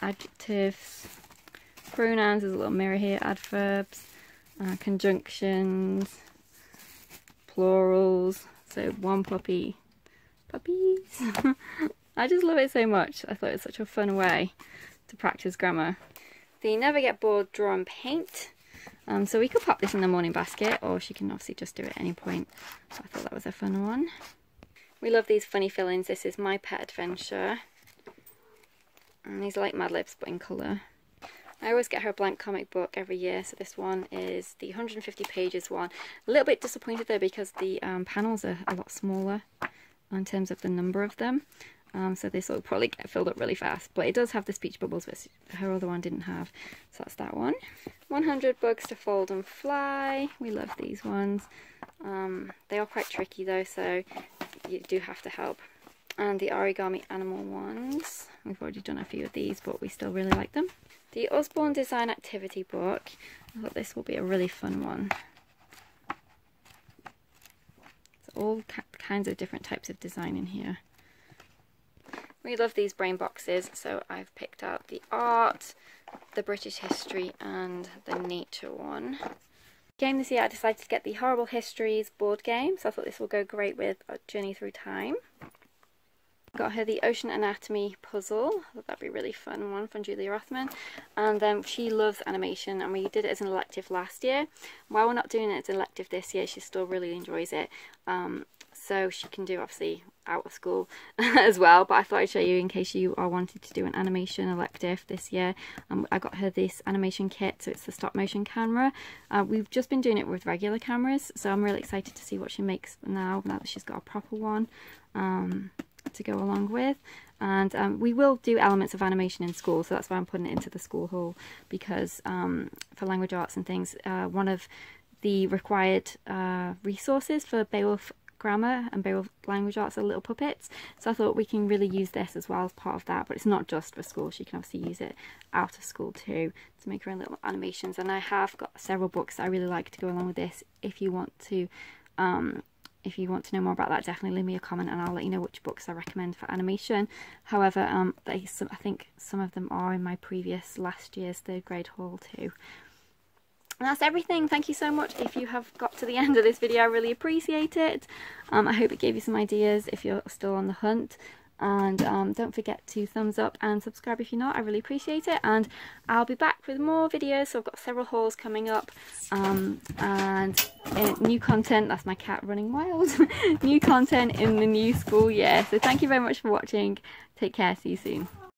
adjectives, pronouns, there's a little mirror here, adverbs, uh, conjunctions, plurals, so one puppy, puppies. I just love it so much. I thought it was such a fun way to practice grammar. The Never Get Bored Draw and Paint. Um, so we could pop this in the morning basket or she can obviously just do it at any point. So I thought that was a fun one. We love these Funny Fill-ins. This is My Pet Adventure. And these are like Mad Libs but in colour. I always get her a blank comic book every year, so this one is the 150 pages one. A little bit disappointed though because the um, panels are a lot smaller in terms of the number of them. Um, so this will probably get filled up really fast. But it does have the speech bubbles, which her other one didn't have. So that's that one. 100 bugs to fold and fly. We love these ones. Um, they are quite tricky though, so you do have to help. And the origami animal ones. We've already done a few of these, but we still really like them. The Usborne Design Activity Book. I thought this will be a really fun one. It's all kinds of different types of design in here. We love these brain boxes, so I've picked out the art, the British history, and the nature one. Game this year, I decided to get the Horrible Histories board game, so I thought this will go great with Journey Through Time. Got her the Ocean Anatomy puzzle. That'd be a really fun one from Julia Rothman. And then she loves animation and we did it as an elective last year. While we're not doing it as an elective this year, she still really enjoys it. Um, so she can do obviously out of school as well but I thought I'd show you in case you are wanted to do an animation elective this year um, I got her this animation kit so it's the stop motion camera uh, we've just been doing it with regular cameras so I'm really excited to see what she makes now now that she's got a proper one um, to go along with. And um, we will do elements of animation in school so that's why I'm putting it into the school haul because um, for language arts and things uh, one of the required uh, resources for Beowulf grammar and Beowulf language arts are little puppets. So I thought we can really use this as well as part of that but it's not just for school she can obviously use it out of school too to make her own little animations. And I have got several books I really like to go along with this if you want to um, if you want to know more about that definitely leave me a comment and I'll let you know which books I recommend for animation however um, they, some, I think some of them are in my previous last year's third grade haul too and that's everything. Thank you so much if you have got to the end of this video. I really appreciate it. Um, I hope it gave you some ideas if you're still on the hunt. And um, don't forget to thumbs up and subscribe if you're not. I really appreciate it. And I'll be back with more videos. So I've got several hauls coming up. Um, and uh, new content. That's my cat running wild. new content in the new school year. So thank you very much for watching. Take care. See you soon.